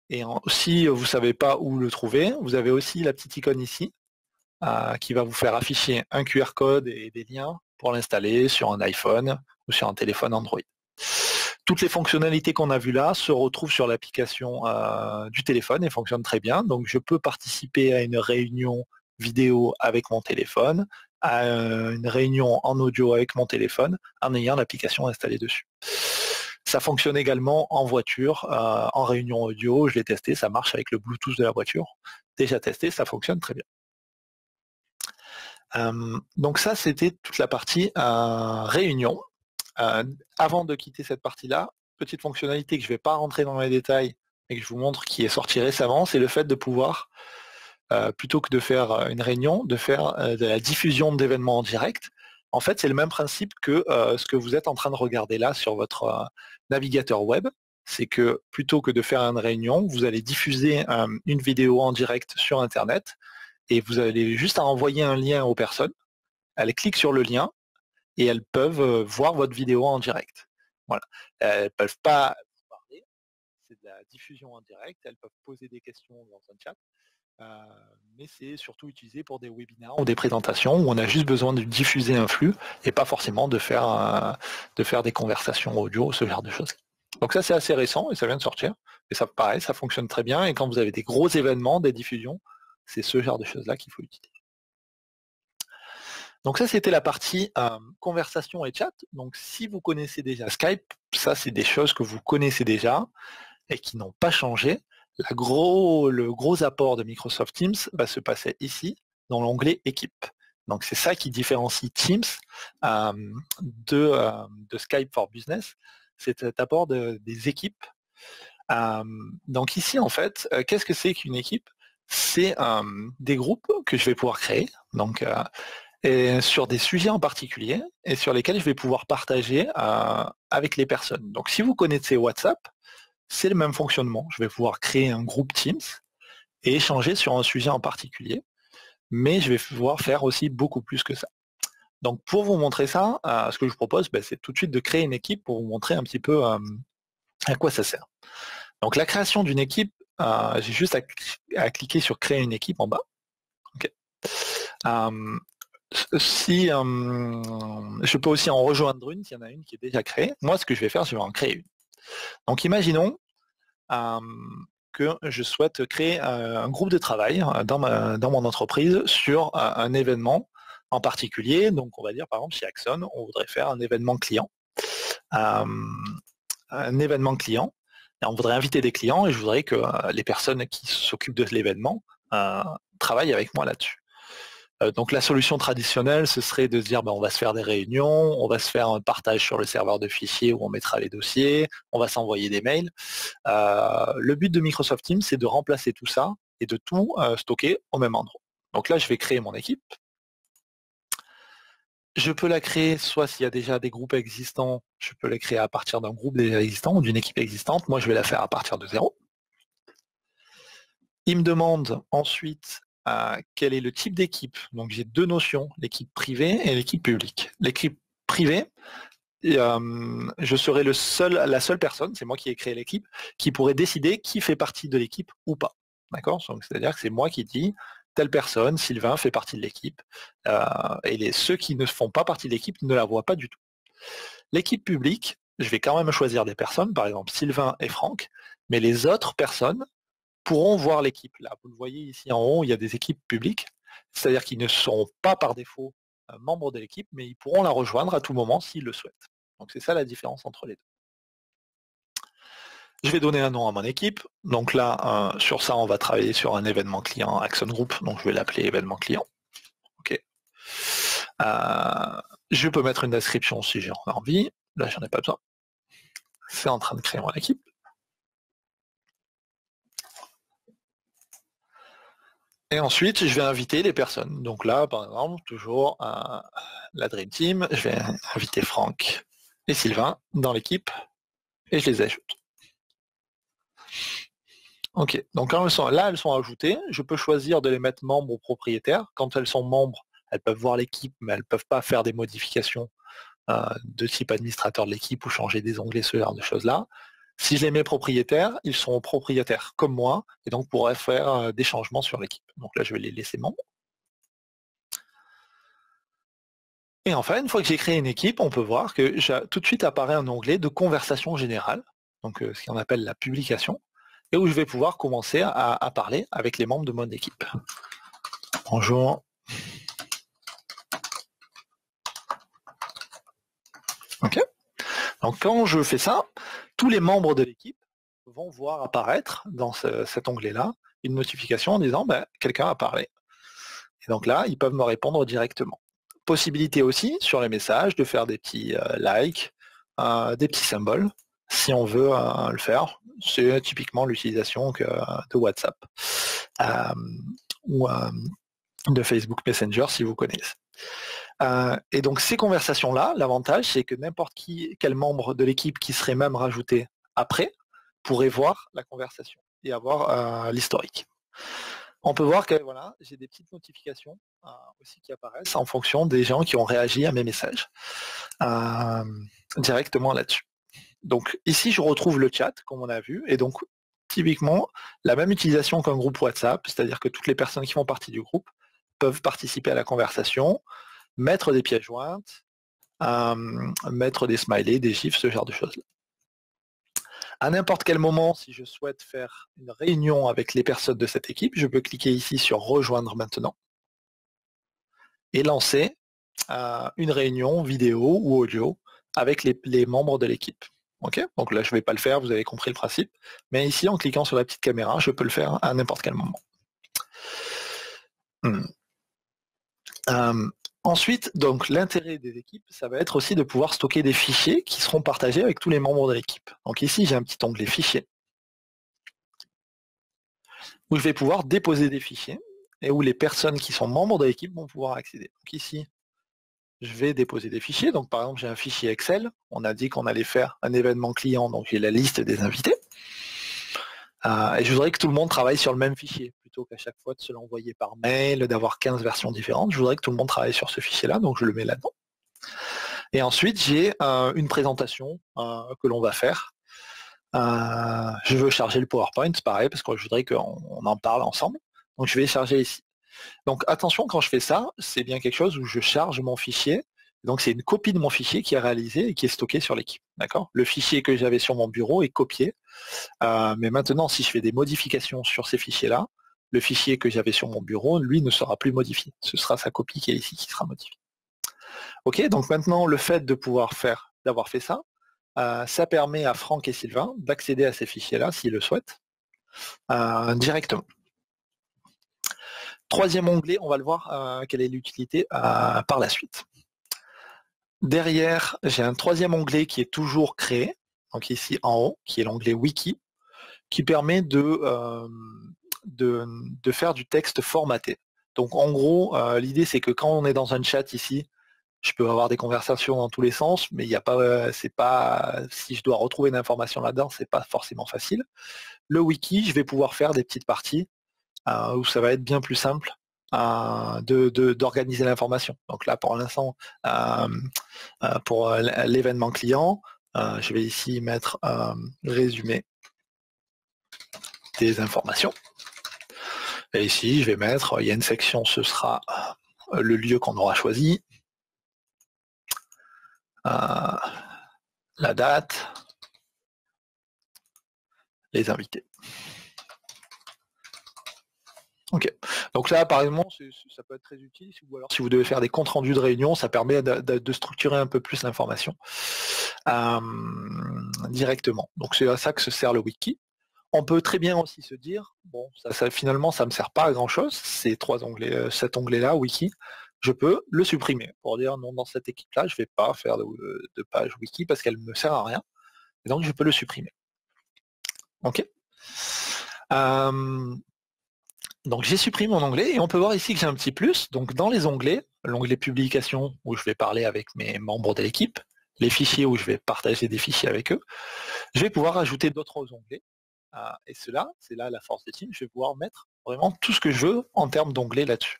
Et si vous ne savez pas où le trouver, vous avez aussi la petite icône ici euh, qui va vous faire afficher un QR code et des liens pour l'installer sur un iPhone ou sur un téléphone Android. Toutes les fonctionnalités qu'on a vues là se retrouvent sur l'application du téléphone et fonctionnent très bien. Donc je peux participer à une réunion vidéo avec mon téléphone, à une réunion en audio avec mon téléphone en ayant l'application installée dessus. Ça fonctionne également en voiture, euh, en réunion audio, je l'ai testé, ça marche avec le Bluetooth de la voiture. Déjà testé, ça fonctionne très bien. Euh, donc ça, c'était toute la partie euh, réunion. avant de quitter cette partie-là, petite fonctionnalité que je ne vais pas rentrer dans les détails, mais que je vous montre qui est sorti récemment, c'est le fait de pouvoir, plutôt que de faire une réunion, de faire de la diffusion d'événements en direct. En fait, c'est le même principe que ce que vous êtes en train de regarder là sur votre navigateur web. C'est que plutôt que de faire une réunion, vous allez diffuser une vidéo en direct sur Internet et vous allez juste envoyer un lien aux personnes. Elles cliquent sur le lien et elles peuvent voir votre vidéo en direct. Voilà. Elles ne peuvent pas c'est de la diffusion en direct, elles peuvent poser des questions dans un chat. Euh, mais c'est surtout utilisé pour des webinaires ou des présentations où on a juste besoin de diffuser un flux et pas forcément de faire, de faire des conversations audio, ce genre de choses. Donc ça, c'est assez récent et ça vient de sortir. Et ça, pareil, ça fonctionne très bien. Et quand vous avez des gros événements, des diffusions, c'est ce genre de choses-là qu'il faut utiliser. Donc ça, c'était la partie euh, conversation et chat. Donc si vous connaissez déjà Skype, ça, c'est des choses que vous connaissez déjà et qui n'ont pas changé. Le gros apport de Microsoft Teams va se passer ici, dans l'onglet équipe. Donc c'est ça qui différencie Teams euh, euh, de, Skype for Business, c'est cet apport des équipes. donc ici, en fait, qu'est-ce que c'est qu'une équipe? C'est des groupes que je vais pouvoir créer. Donc sur des sujets en particulier et sur lesquels je vais pouvoir partager euh, avec les personnes. Donc si vous connaissez WhatsApp, c'est le même fonctionnement. Je vais pouvoir créer un groupe Teams et échanger sur un sujet en particulier, mais je vais pouvoir faire aussi beaucoup plus que ça. Donc pour vous montrer ça, euh, ce que je vous propose, ben, c'est tout de suite de créer une équipe pour vous montrer un petit peu euh, à quoi ça sert. Donc la création d'une équipe, j'ai juste à, cliquer sur créer une équipe en bas si je peux aussi en rejoindre une s'il y en a une qui est déjà créée. Moi, ce que je vais faire, je vais en créer une. Donc, imaginons que je souhaite créer un groupe de travail dans, dans mon entreprise sur un événement en particulier. Donc, on va dire, par exemple, chez Axon, on voudrait faire un événement client. un événement client. Et on voudrait inviter des clients et je voudrais que les personnes qui s'occupent de l'événement travaillent avec moi là-dessus. Euh, donc la solution traditionnelle, ce serait de se dire ben, on va se faire des réunions, on va se faire un partage sur le serveur de fichiers où on mettra les dossiers, on va s'envoyer des mails. Euh, le but de Microsoft Teams, c'est de remplacer tout ça et de tout euh, stocker au même endroit. Donc là, je vais créer mon équipe. Je peux la créer soit s'il y a déjà des groupes existants, je peux la créer à partir d'un groupe déjà existant ou d'une équipe existante. Moi, je vais la faire à partir de zéro. Il me demande ensuite quel est le type d'équipe. Donc j'ai deux notions, l'équipe privée et l'équipe publique. L'équipe privée, euh, je serai le seul, la seule personne, c'est moi qui ai créé l'équipe, qui pourrait décider qui fait partie de l'équipe ou pas. D'accord? C'est-à-dire que c'est moi qui dis telle personne, Sylvain, fait partie de l'équipe. Euh, et ceux qui ne font pas partie de l'équipe ne la voient pas du tout. L'équipe publique, je vais quand même choisir des personnes, par exemple Sylvain et Franck, mais les autres personnes pourront voir l'équipe. Là, vous le voyez ici en haut, il y a des équipes publiques, c'est-à-dire qu'ils ne seront pas par défaut euh, membres de l'équipe, mais ils pourront la rejoindre à tout moment s'ils le souhaitent. Donc c'est ça la différence entre les deux. Je vais donner un nom à mon équipe. Donc là, euh, sur ça, on va travailler sur un événement client Axon Group. Donc je vais l'appeler événement client. Euh, je peux mettre une description si j'ai envie. Là, j'en ai pas besoin. C'est en train de créer mon équipe. Et ensuite, je vais inviter les personnes. Donc là, par exemple, toujours la Dream Team, je vais inviter Franck et Sylvain dans l'équipe et je les ajoute. Ok, donc là, elles sont ajoutées. Je peux choisir de les mettre membres ou propriétaires. Quand elles sont membres, elles peuvent voir l'équipe, mais elles ne peuvent pas faire des modifications euh, de type administrateur de l'équipe ou changer des onglets, ce genre de choses-là. Si je les mets propriétaires, ils sont propriétaires comme moi, et donc pourraient faire euh, des changements sur l'équipe. Donc là, je vais les laisser membres. Et enfin, une fois que j'ai créé une équipe, on peut voir que tout de suite apparaît un onglet de conversation générale, donc euh, ce qu'on appelle la publication, et où je vais pouvoir commencer à, parler avec les membres de mon équipe. Bonjour. Ok. Donc quand je fais ça, tous les membres de l'équipe vont voir apparaître dans cet onglet-là une notification en disant ben, quelqu'un a parlé. Et donc là, ils peuvent me répondre directement. Possibilité aussi sur les messages de faire des petits euh, likes, euh, des petits symboles, si on veut euh, le faire. C'est typiquement l'utilisation de WhatsApp ou de Facebook Messenger si vous connaissez. Euh, et donc ces conversations-là, l'avantage, c'est que n'importe qui, quel membre de l'équipe qui serait même rajouté après, pourrait voir la conversation et avoir euh, l'historique. On peut voir que voilà, j'ai des petites notifications euh, aussi qui apparaissent en fonction des gens qui ont réagi à mes messages directement là-dessus. Donc ici, je retrouve le chat, comme on a vu, et donc typiquement la même utilisation qu'un groupe WhatsApp, c'est-à-dire que toutes les personnes qui font partie du groupe peuvent participer à la conversation, mettre des pièces jointes, mettre des smileys, des gifs, ce genre de choses. À n'importe quel moment, si je souhaite faire une réunion avec les personnes de cette équipe, je peux cliquer ici sur Rejoindre maintenant et lancer une réunion vidéo ou audio avec les, membres de l'équipe. Donc là, je ne vais pas le faire, vous avez compris le principe. Mais ici, en cliquant sur la petite caméra, je peux le faire à n'importe quel moment. Euh, ensuite, donc l'intérêt des équipes, ça va être aussi de pouvoir stocker des fichiers qui seront partagés avec tous les membres de l'équipe. Donc ici, j'ai un petit onglet fichiers où je vais pouvoir déposer des fichiers et où les personnes qui sont membres de l'équipe vont pouvoir accéder. Donc ici, je vais déposer des fichiers. Donc par exemple, j'ai un fichier Excel. On a dit qu'on allait faire un événement client, donc j'ai la liste des invités. Euh, et je voudrais que tout le monde travaille sur le même fichier, qu'à chaque fois de se l'envoyer par mail, d'avoir 15 versions différentes. Je voudrais que tout le monde travaille sur ce fichier-là, donc je le mets là-dedans. Et ensuite, j'ai euh, une présentation euh, que l'on va faire. je veux charger le PowerPoint, pareil, parce que je voudrais qu'on en parle ensemble. Donc je vais charger ici. Donc attention, quand je fais ça, c'est bien quelque chose où je charge mon fichier. Donc c'est une copie de mon fichier qui est réalisée et qui est stocké sur l'équipe. D'accord? Le fichier que j'avais sur mon bureau est copié. Euh, mais maintenant, si je fais des modifications sur ces fichiers-là, le fichier que j'avais sur mon bureau, lui, ne sera plus modifié. Ce sera sa copie qui est ici qui sera modifiée. Ok, donc maintenant, le fait de pouvoir faire, d'avoir fait ça, euh, ça permet à Franck et Sylvain d'accéder à ces fichiers-là, s'ils le souhaitent, euh, directement. Troisième onglet, on va le voir euh, quelle est l'utilité par la suite. Derrière, j'ai un troisième onglet qui est toujours créé, donc ici en haut, qui est l'onglet Wiki, qui permet de, euh, de, faire du texte formaté. Donc en gros, l'idée c'est que quand on est dans un chat ici, je peux avoir des conversations dans tous les sens, mais il a pas, c'est pas, si je dois retrouver une information là-dedans, c'est pas forcément facile. Le wiki, je vais pouvoir faire des petites parties euh, où ça va être bien plus simple euh, d'organiser l'information. Donc là, pour l'instant, euh, pour l'événement client, je vais ici mettre résumé des informations. Et ici, je vais mettre, il y a une section, ce sera le lieu qu'on aura choisi, la date, les invités. Ok. Donc là, par exemple, ça peut être très utile. Si vous devez faire des comptes rendus de réunion, ça permet de, structurer un peu plus l'information euh, directement. Donc c'est à ça que se sert le wiki. On peut très bien aussi se dire, bon, ça, finalement, ça ne me sert pas à grand chose, ces trois onglets, euh, cet onglet-là, wiki, je peux le supprimer pour dire non, dans cette équipe-là, je ne vais pas faire de, page wiki parce qu'elle ne me sert à rien. Donc je peux le supprimer. Ok. Euh, donc j'ai supprimé mon onglet et on peut voir ici que j'ai un petit plus. Donc dans les onglets, l'onglet publication où je vais parler avec mes membres de l'équipe, les fichiers où je vais partager des fichiers avec eux, je vais pouvoir ajouter d'autres onglets. Ah, et cela, c'est là la force de Teams, je vais pouvoir mettre vraiment tout ce que je veux en termes d'onglets là-dessus.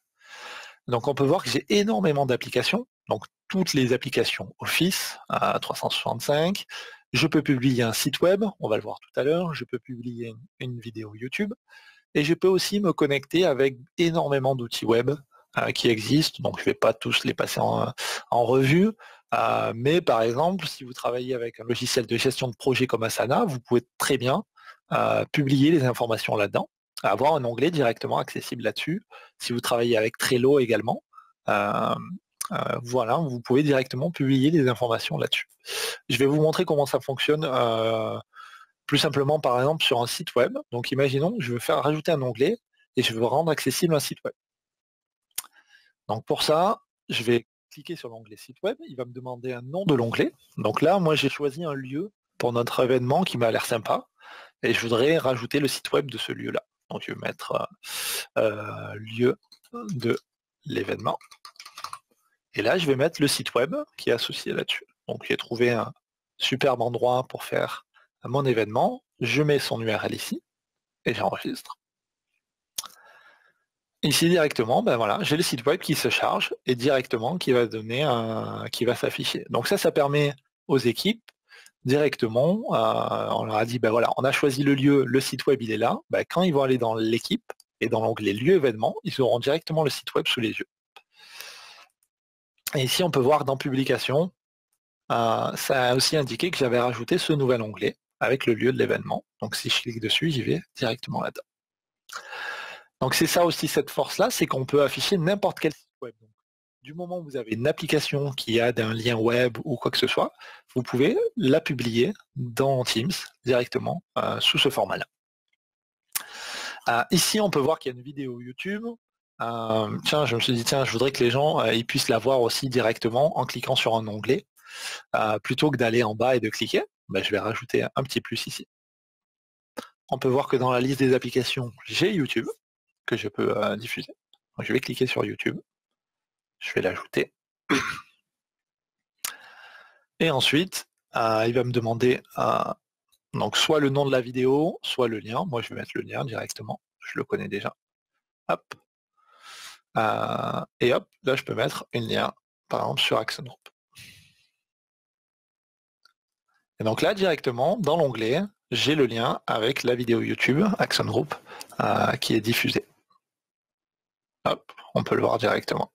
Donc on peut voir que j'ai énormément d'applications, donc toutes les applications Office à 365. Je peux publier un site web, on va le voir tout à l'heure, je peux publier une vidéo YouTube, et je peux aussi me connecter avec énormément d'outils web euh, qui existent. Donc je ne vais pas tous les passer en, revue. Euh, mais par exemple, si vous travaillez avec un logiciel de gestion de projet comme Asana, vous pouvez très bien euh, publier les informations là-dedans, avoir un onglet directement accessible là-dessus. Si vous travaillez avec Trello également, voilà, vous pouvez directement publier les informations là-dessus. Je vais vous montrer comment ça fonctionne plus simplement, par exemple, sur un site web. Donc imaginons, je veux faire rajouter un onglet et je veux rendre accessible un site web. Donc pour ça, je vais cliquer sur l'onglet site web, il va me demander un nom de l'onglet. Donc là, moi j'ai choisi un lieu pour notre événement qui m'a l'air sympa et je voudrais rajouter le site web de ce lieu-là. Donc je vais mettre euh, lieu de l'événement. Et là, je vais mettre le site web qui est associé là-dessus. Donc j'ai trouvé un superbe endroit pour faire mon événement, je mets son URL ici et j'enregistre. Ici directement, ben voilà, j'ai le site web qui se charge et directement qui va donner un, qui va s'afficher. Donc ça, ça permet aux équipes directement, euh, on leur a dit ben voilà, on a choisi le lieu, le site web il est là, ben quand ils vont aller dans l'équipe et dans l'onglet lieu événement, ils auront directement le site web sous les yeux. Et ici on peut voir dans publication, euh, ça a aussi indiqué que j'avais rajouté ce nouvel onglet avec le lieu de l'événement. Donc si je clique dessus, j'y vais directement là-dedans. Donc c'est ça aussi cette force-là, c'est qu'on peut afficher n'importe quel site web. Du moment où vous avez une application qui a un lien web ou quoi que ce soit, vous pouvez la publier dans Teams directement euh, sous ce format-là. Euh, ici, on peut voir qu'il y a une vidéo YouTube. Euh, tiens, je me suis dit, tiens, je voudrais que les gens ils puissent la voir aussi directement en cliquant sur un onglet, plutôt que d'aller en bas et de cliquer. Ben, je vais rajouter un petit plus ici. On peut voir que dans la liste des applications, j'ai YouTube que je peux diffuser. je vais cliquer sur YouTube. Je vais l'ajouter. <coughs> Et ensuite, euh, il va me demander euh, donc soit le nom de la vidéo, soit le lien. Moi, je vais mettre le lien directement. Je le connais déjà. Hop. et hop, là, je peux mettre un lien, par exemple, sur Action Group. Et donc là, directement, dans l'onglet, j'ai le lien avec la vidéo YouTube Action Group qui est diffusée. Hop, on peut le voir directement.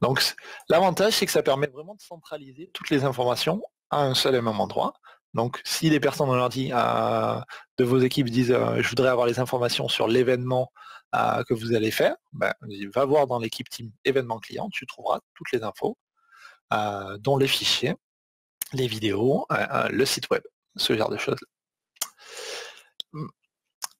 Donc l'avantage, c'est que ça permet vraiment de centraliser toutes les informations à un seul et même endroit. Donc si les personnes euh, de vos équipes disent euh, je voudrais avoir les informations sur l'événement euh, que vous allez faire, ben, va voir dans l'équipe team événement client, tu trouveras toutes les infos, dont les fichiers, les vidéos, le site web, ce genre de choses.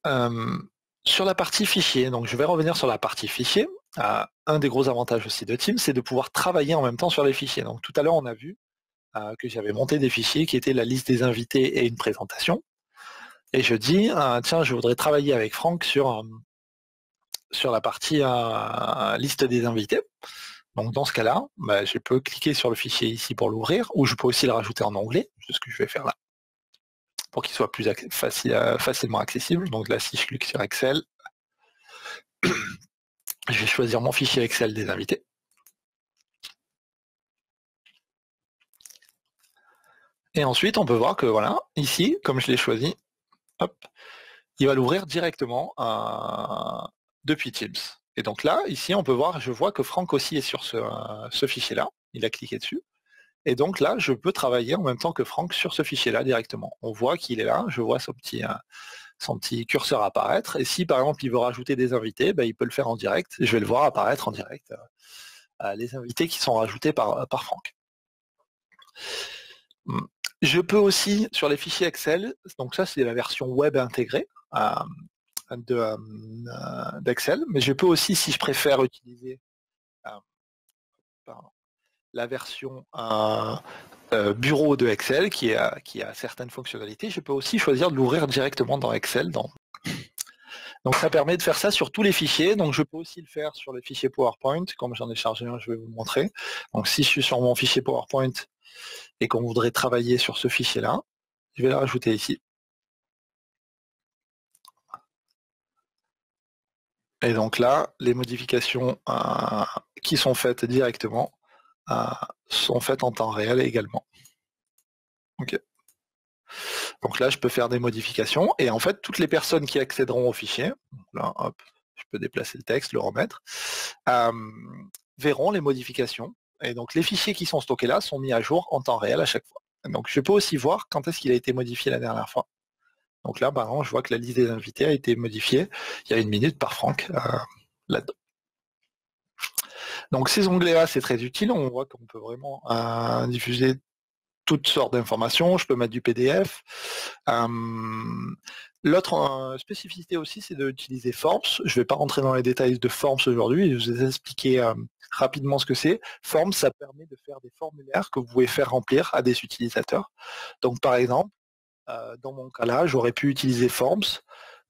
Hum, sur la partie fichier, donc je vais revenir sur la partie fichier. Euh, un des gros avantages aussi de Teams, c'est de pouvoir travailler en même temps sur les fichiers. Donc tout à l'heure, on a vu euh, que j'avais monté des fichiers qui étaient la liste des invités et une présentation. Et je dis, euh, tiens, je voudrais travailler avec Franck sur, sur la partie liste des invités. Donc dans ce cas-là, bah, je peux cliquer sur le fichier ici pour l'ouvrir, ou je peux aussi le rajouter en onglet, c'est ce que je vais faire là qu'il soit plus euh, facilement accessible. Donc là, si je clique sur Excel, <clears throat> je vais choisir mon fichier Excel des invités. Et ensuite, on peut voir que voilà, ici, comme je l'ai choisi, hop, il va l'ouvrir directement euh, depuis Teams. Et donc là, ici, on peut voir, je vois que Franck aussi est sur ce euh, fichier-là. Il a cliqué dessus. Et donc là, je peux travailler en même temps que Franck sur ce fichier-là directement. On voit qu'il est là, je vois son petit, euh, son petit curseur apparaître. Et si par exemple il veut rajouter des invités, ben, il peut le faire en direct. Je vais le voir apparaître en direct, euh, euh, les invités qui sont rajoutés par, Franck. Hmm. Je peux aussi, sur les fichiers Excel, donc ça c'est la version web intégrée d'Excel, mais je peux aussi, si je préfère utiliser la version euh, bureau de Excel qui a, qui a certaines fonctionnalités, je peux aussi choisir de l'ouvrir directement dans Excel. <clears throat> Donc ça permet de faire ça sur tous les fichiers. Donc je peux aussi le faire sur les fichiers PowerPoint. Comme j'en ai chargé un, je vais vous montrer. Donc si je suis sur mon fichier PowerPoint et qu'on voudrait travailler sur ce fichier-là, je vais le rajouter ici. Et donc là, les modifications euh, qui sont faites directement sont faites en temps réel également. Donc là, je peux faire des modifications et en fait, toutes les personnes qui accéderont au fichier, là, hop, je peux déplacer le texte, le remettre, verront les modifications. Et donc les fichiers qui sont stockés là sont mis à jour en temps réel à chaque fois. Donc je peux aussi voir quand est-ce qu'il a été modifié la dernière fois. Donc là, par exemple, je vois que la liste des invités a été modifiée il y a une minute par Franck euh, là-dedans. Donc ces onglets-là, c'est très utile. On voit qu'on peut vraiment euh, diffuser toutes sortes d'informations. Je peux mettre du PDF. L'autre euh, spécificité aussi, c'est d'utiliser Forms. Je ne vais pas rentrer dans les détails de Forms aujourd'hui. Je vais vous expliquer euh, rapidement ce que c'est. Forms, ça permet de faire des formulaires que vous pouvez faire remplir à des utilisateurs. Donc par exemple, dans mon cas là, j'aurais pu utiliser Forms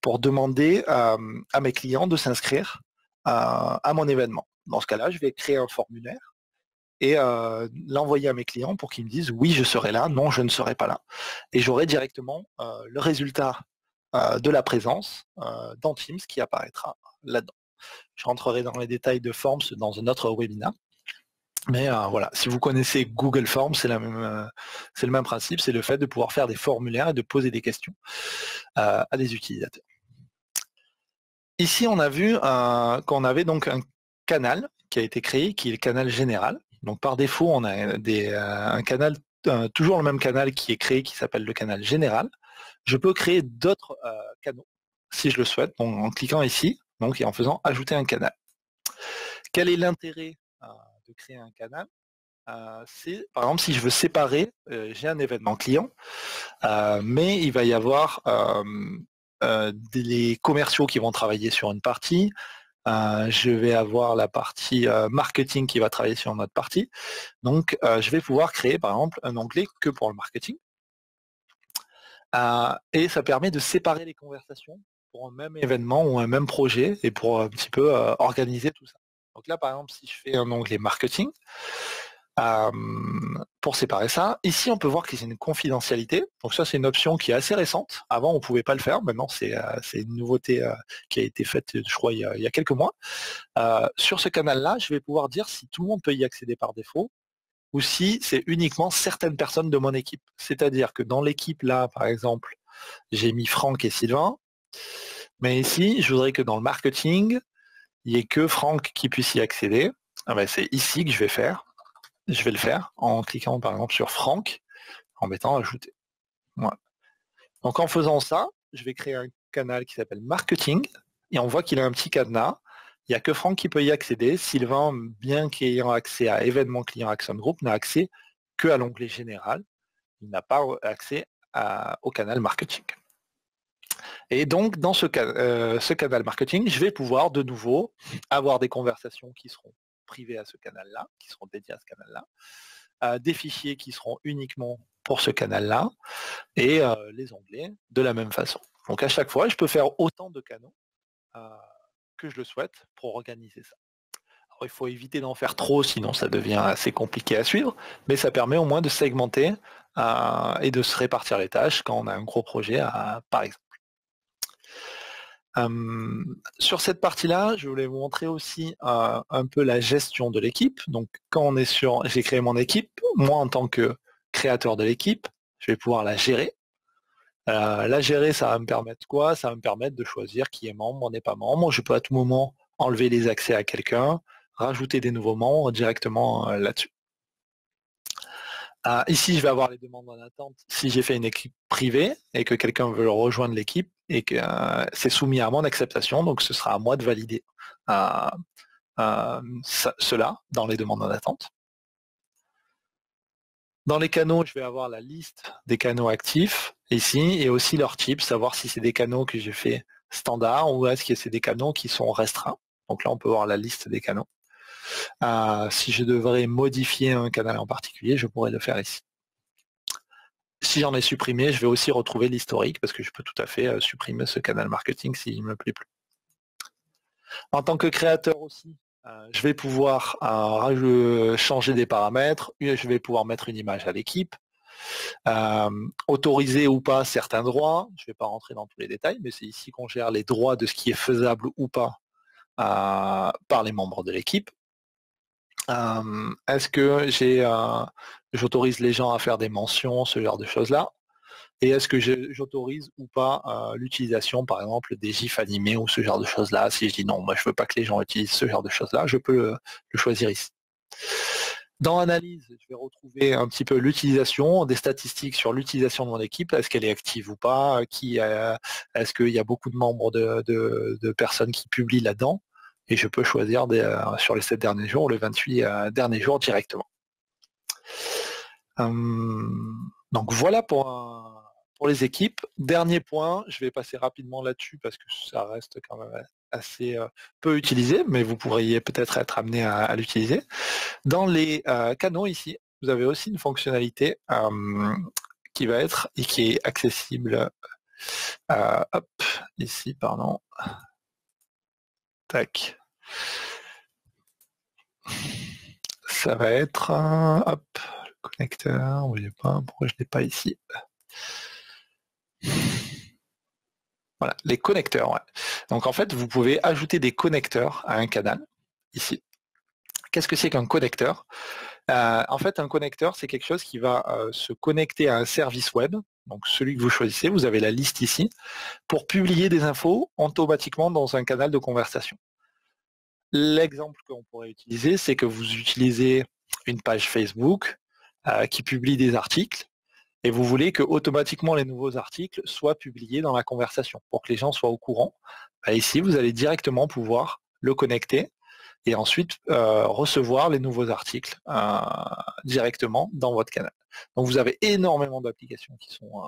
pour demander à mes clients de s'inscrire à mon événement. Dans ce cas-là, je vais créer un formulaire et euh, l'envoyer à mes clients pour qu'ils me disent oui, je serai là, non, je ne serai pas là. Et j'aurai directement euh, le résultat euh, de la présence dans Teams qui apparaîtra là-dedans. Je rentrerai dans les détails de Forms dans un autre webinaire. Mais voilà, si vous connaissez Google Forms, c'est le même principe, c'est le fait de pouvoir faire des formulaires et de poser des questions à des utilisateurs. Ici, on a vu qu'on avait donc un canal qui a été créé, qui est le canal général. Donc par défaut, on a euh, un canal, toujours le même canal qui est créé, qui s'appelle le canal général. je peux créer d'autres canaux si je le souhaite, en cliquant ici, donc et en faisant ajouter un canal. Quel est l'intérêt de créer un canal? Par exemple si je veux séparer, j'ai un événement client, mais il va y avoir des commerciaux qui vont travailler sur une partie, je vais avoir la partie marketing qui va travailler sur une autre partie. Donc je vais pouvoir créer par exemple un onglet que pour le marketing. et ça permet de séparer les conversations pour un même événement ou un même projet et pour un petit peu organiser tout ça. Donc là, par exemple, si je fais un onglet marketing, pour séparer ça, ici on peut voir qu'il y a une confidentialité. Donc ça c'est une option qui est assez récente. Avant on ne pouvait pas le faire. Maintenant c'est une nouveauté qui a été faite, je crois, il y a, quelques mois. sur ce canal-là, je vais pouvoir dire si tout le monde peut y accéder par défaut ou si c'est uniquement certaines personnes de mon équipe. C'est-à-dire que dans l'équipe là, par exemple, j'ai mis Franck et Sylvain. Mais ici, je voudrais que dans le marketing, il n'y ait que Franck qui puisse y accéder. Ah ben, c'est ici que je vais faire. Je vais le faire en cliquant par exemple sur Franck, en mettant ajouter. Donc en faisant ça, je vais créer un canal qui s'appelle marketing et on voit qu'il a un petit cadenas. Il n'y a que Franck qui peut y accéder. Sylvain, bien qu'ayant accès à événements clients Action Group, n'a accès que à l'onglet général. Il n'a pas accès au canal marketing. Et donc, dans euh, ce, canal marketing, je vais pouvoir de nouveau avoir des conversations qui seront privées à ce canal-là, qui seront dédiées à ce canal-là, euh, des fichiers qui seront uniquement pour ce canal-là, et euh, les onglets de la même façon. Donc à chaque fois, je peux faire autant de canaux que je le souhaite pour organiser ça. Il faut éviter d'en faire trop, sinon ça devient assez compliqué à suivre, mais ça permet au moins de segmenter et de se répartir les tâches quand on a un gros projet, par exemple sur cette partie-là, je voulais vous montrer aussi un peu la gestion de l'équipe. Donc quand on est sur, j'ai créé mon équipe, moi en tant que créateur de l'équipe, je vais pouvoir la gérer. la gérer, ça va me permettre quoi? Ça va me permettre de choisir qui est membre, n'est pas membre. Je peux à tout moment enlever les accès à quelqu'un, rajouter des nouveaux membres directement là-dessus. Ici, je vais avoir les demandes en attente. Si j'ai fait une équipe privée et que quelqu'un veut rejoindre l'équipe, et que euh, c'est soumis à mon acceptation, donc ce sera à moi de valider euh, euh, cela dans les demandes en attente. Dans les canaux, je vais avoir la liste des canaux actifs ici et aussi leur type, savoir si c'est des canaux que j'ai fait standard ou est-ce que c'est des canaux qui sont restreints. Donc là, on peut voir la liste des canaux. Si je devrais modifier un canal en particulier, je pourrais le faire ici si j'en ai supprimé, je vais aussi retrouver l'historique parce que je peux tout à fait euh, supprimer ce canal marketing s'il ne me plaît plus. En tant que créateur aussi, euh, je vais pouvoir euh, changer des paramètres, je vais pouvoir mettre une image à l'équipe, autoriser ou pas certains droits, je ne vais pas rentrer dans tous les détails, mais c'est ici qu'on gère les droits de ce qui est faisable ou pas par les membres de l'équipe. Est-ce que j'ai, j'autorise les gens à faire des mentions, ce genre de choses-là? Et est-ce que j'autorise ou pas l'utilisation, par exemple, des gifs animés ou ce genre de choses-là? Si je dis non, moi je veux pas que les gens utilisent ce genre de choses-là, je peux le, choisir ici. Dans Analyse, je vais retrouver un petit peu l'utilisation, des statistiques sur l'utilisation de mon équipe, est-ce qu'elle est active ou pas, qui, est-ce qu'il y a beaucoup de membres de personnes qui publient là-dedans? Et je peux choisir euh, sur les 7 derniers jours, les 28 euh, derniers jours directement. Hum, donc voilà pour, pour les équipes. Dernier point, je vais passer rapidement là-dessus parce que ça reste quand même assez euh, peu utilisé, mais vous pourriez peut-être être amené à, l'utiliser. Dans les canaux ici, vous avez aussi une fonctionnalité hum, qui va être et qui est accessible. ici, pardon. Tac. Ça va être un hop, le connecteur, vous voyez pas, pourquoi je l'ai pas ici? Voilà, les connecteurs. Donc en fait, vous pouvez ajouter des connecteurs à un canal, ici. Qu'est-ce que c'est qu'un connecteur? Euh, En fait, un connecteur, c'est quelque chose qui va euh, se connecter à un service web, donc celui que vous choisissez, vous avez la liste ici, pour publier des infos automatiquement dans un canal de conversation. L'exemple qu'on pourrait utiliser, c'est que vous utilisez une page Facebook euh, qui publie des articles et vous voulez que automatiquement les nouveaux articles soient publiés dans la conversation pour que les gens soient au courant. Bah, ici, vous allez directement pouvoir le connecter et ensuite euh, recevoir les nouveaux articles euh, directement dans votre canal. Donc vous avez énormément d'applications qui sont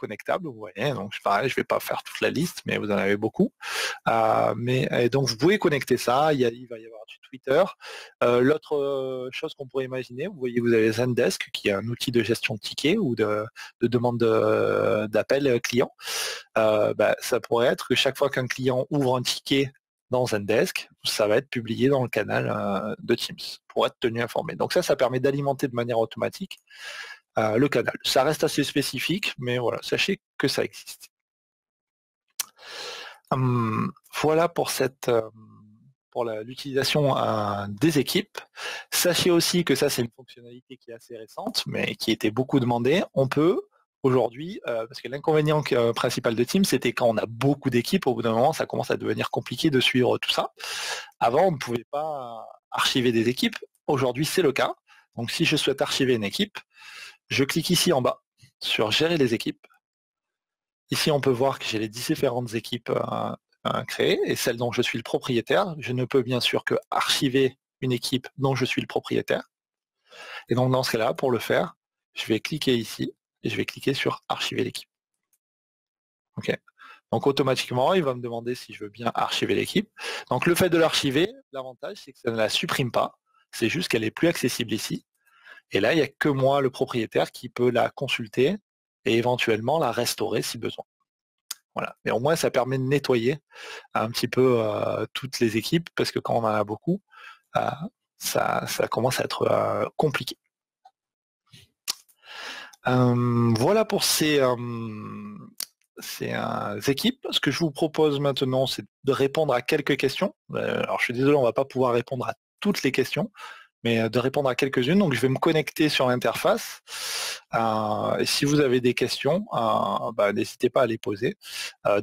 connectables, vous voyez, donc pareil, je ne vais pas faire toute la liste, mais vous en avez beaucoup. mais donc vous pouvez connecter ça, il, va y avoir du Twitter. L'autre chose qu'on pourrait imaginer, vous voyez, vous avez Zendesk, qui est un outil de gestion de tickets ou de, demande d'appel client. Bah, ça pourrait être que chaque fois qu'un client ouvre un ticket dans Zendesk, ça va être publié dans le canal euh, de Teams pour être tenu informé. Donc ça, ça permet d'alimenter de manière automatique le canal. Ça reste assez spécifique, mais voilà, sachez que ça existe. Hum, voilà pour euh, l'utilisation des équipes. Sachez aussi que ça, c'est une fonctionnalité qui est assez récente, mais qui était beaucoup demandée. On peut aujourd'hui, euh, parce que l'inconvénient euh, principal de Teams, c'était quand on a beaucoup d'équipes, au bout d'un moment, ça commence à devenir compliqué de suivre tout ça. Avant, on ne pouvait pas archiver des équipes. Aujourd'hui, c'est le cas. Donc, si je souhaite archiver une équipe, je clique ici en bas sur Gérer les équipes. Ici, on peut voir que j'ai les différentes équipes euh, créées et celles dont je suis le propriétaire. Je ne peux bien sûr que archiver une équipe dont je suis le propriétaire. Et donc, dans ce cas-là, pour le faire, je vais cliquer ici et je vais cliquer sur archiver l'équipe. Ok. Donc automatiquement, il va me demander si je veux bien archiver l'équipe. Donc le fait de l'archiver, l'avantage, c'est que ça ne la supprime pas. C'est juste qu'elle est plus accessible ici. Et là, il n'y a que moi, le propriétaire, qui peut la consulter et éventuellement la restaurer si besoin. Voilà. Mais au moins, ça permet de nettoyer un petit peu euh, toutes les équipes, parce que quand on en a beaucoup, euh, ça, commence à être euh, compliqué. Voilà pour ces, euh, équipes. Ce que je vous propose maintenant, c'est de répondre à quelques questions. alors je suis désolé, on ne va pas pouvoir répondre à toutes les questions, mais de répondre à quelques-unes. Donc je vais me connecter sur l'interface. et si vous avez des questions, bah, n'hésitez pas à les poser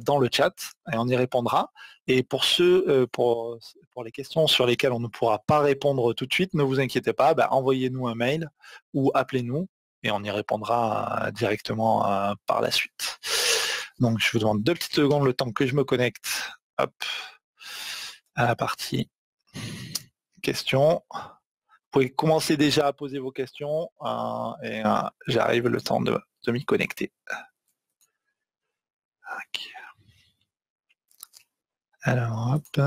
dans le chat et on y répondra. Et pour ceux, pour, les questions sur lesquelles on ne pourra pas répondre tout de suite, ne vous inquiétez pas, bah, envoyez-nous un mail ou appelez-nous et on y répondra euh, directement euh, par la suite. Donc je vous demande deux petites secondes le temps que je me connecte hop, à la partie questions. Vous pouvez commencer déjà à poser vos questions euh, et j'arrive le temps de, m'y connecter. Alors, hop.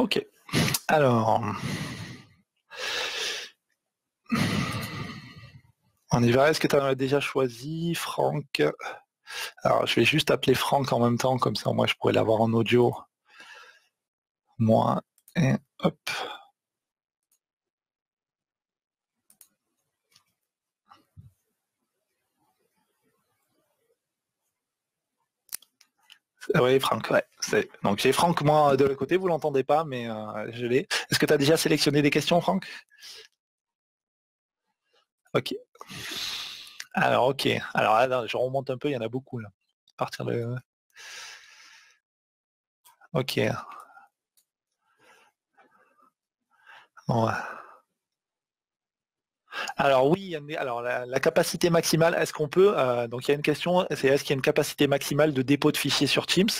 Ok. Alors. On y va. Est-ce que tu en as déjà choisi, Franck? Alors, je vais juste appeler Franck en même temps, comme ça, moi, je pourrais l'avoir en audio. Moi, et hop. <laughs> Oui, Franck, ouais. Donc j'ai Franck, moi, de l'autre côté, vous l'entendez pas, mais euh, je l'ai. Est-ce que tu as déjà sélectionné des questions, Franck? Ok. Alors, ok. Alors, je remonte un peu, il y en a beaucoup, là. À partir de... Ok. Bon, alors oui, la, capacité maximale, est-ce qu'on peut, euh, donc il y a une question, c'est est-ce qu'il y a une capacité maximale de dépôt de fichiers sur Teams?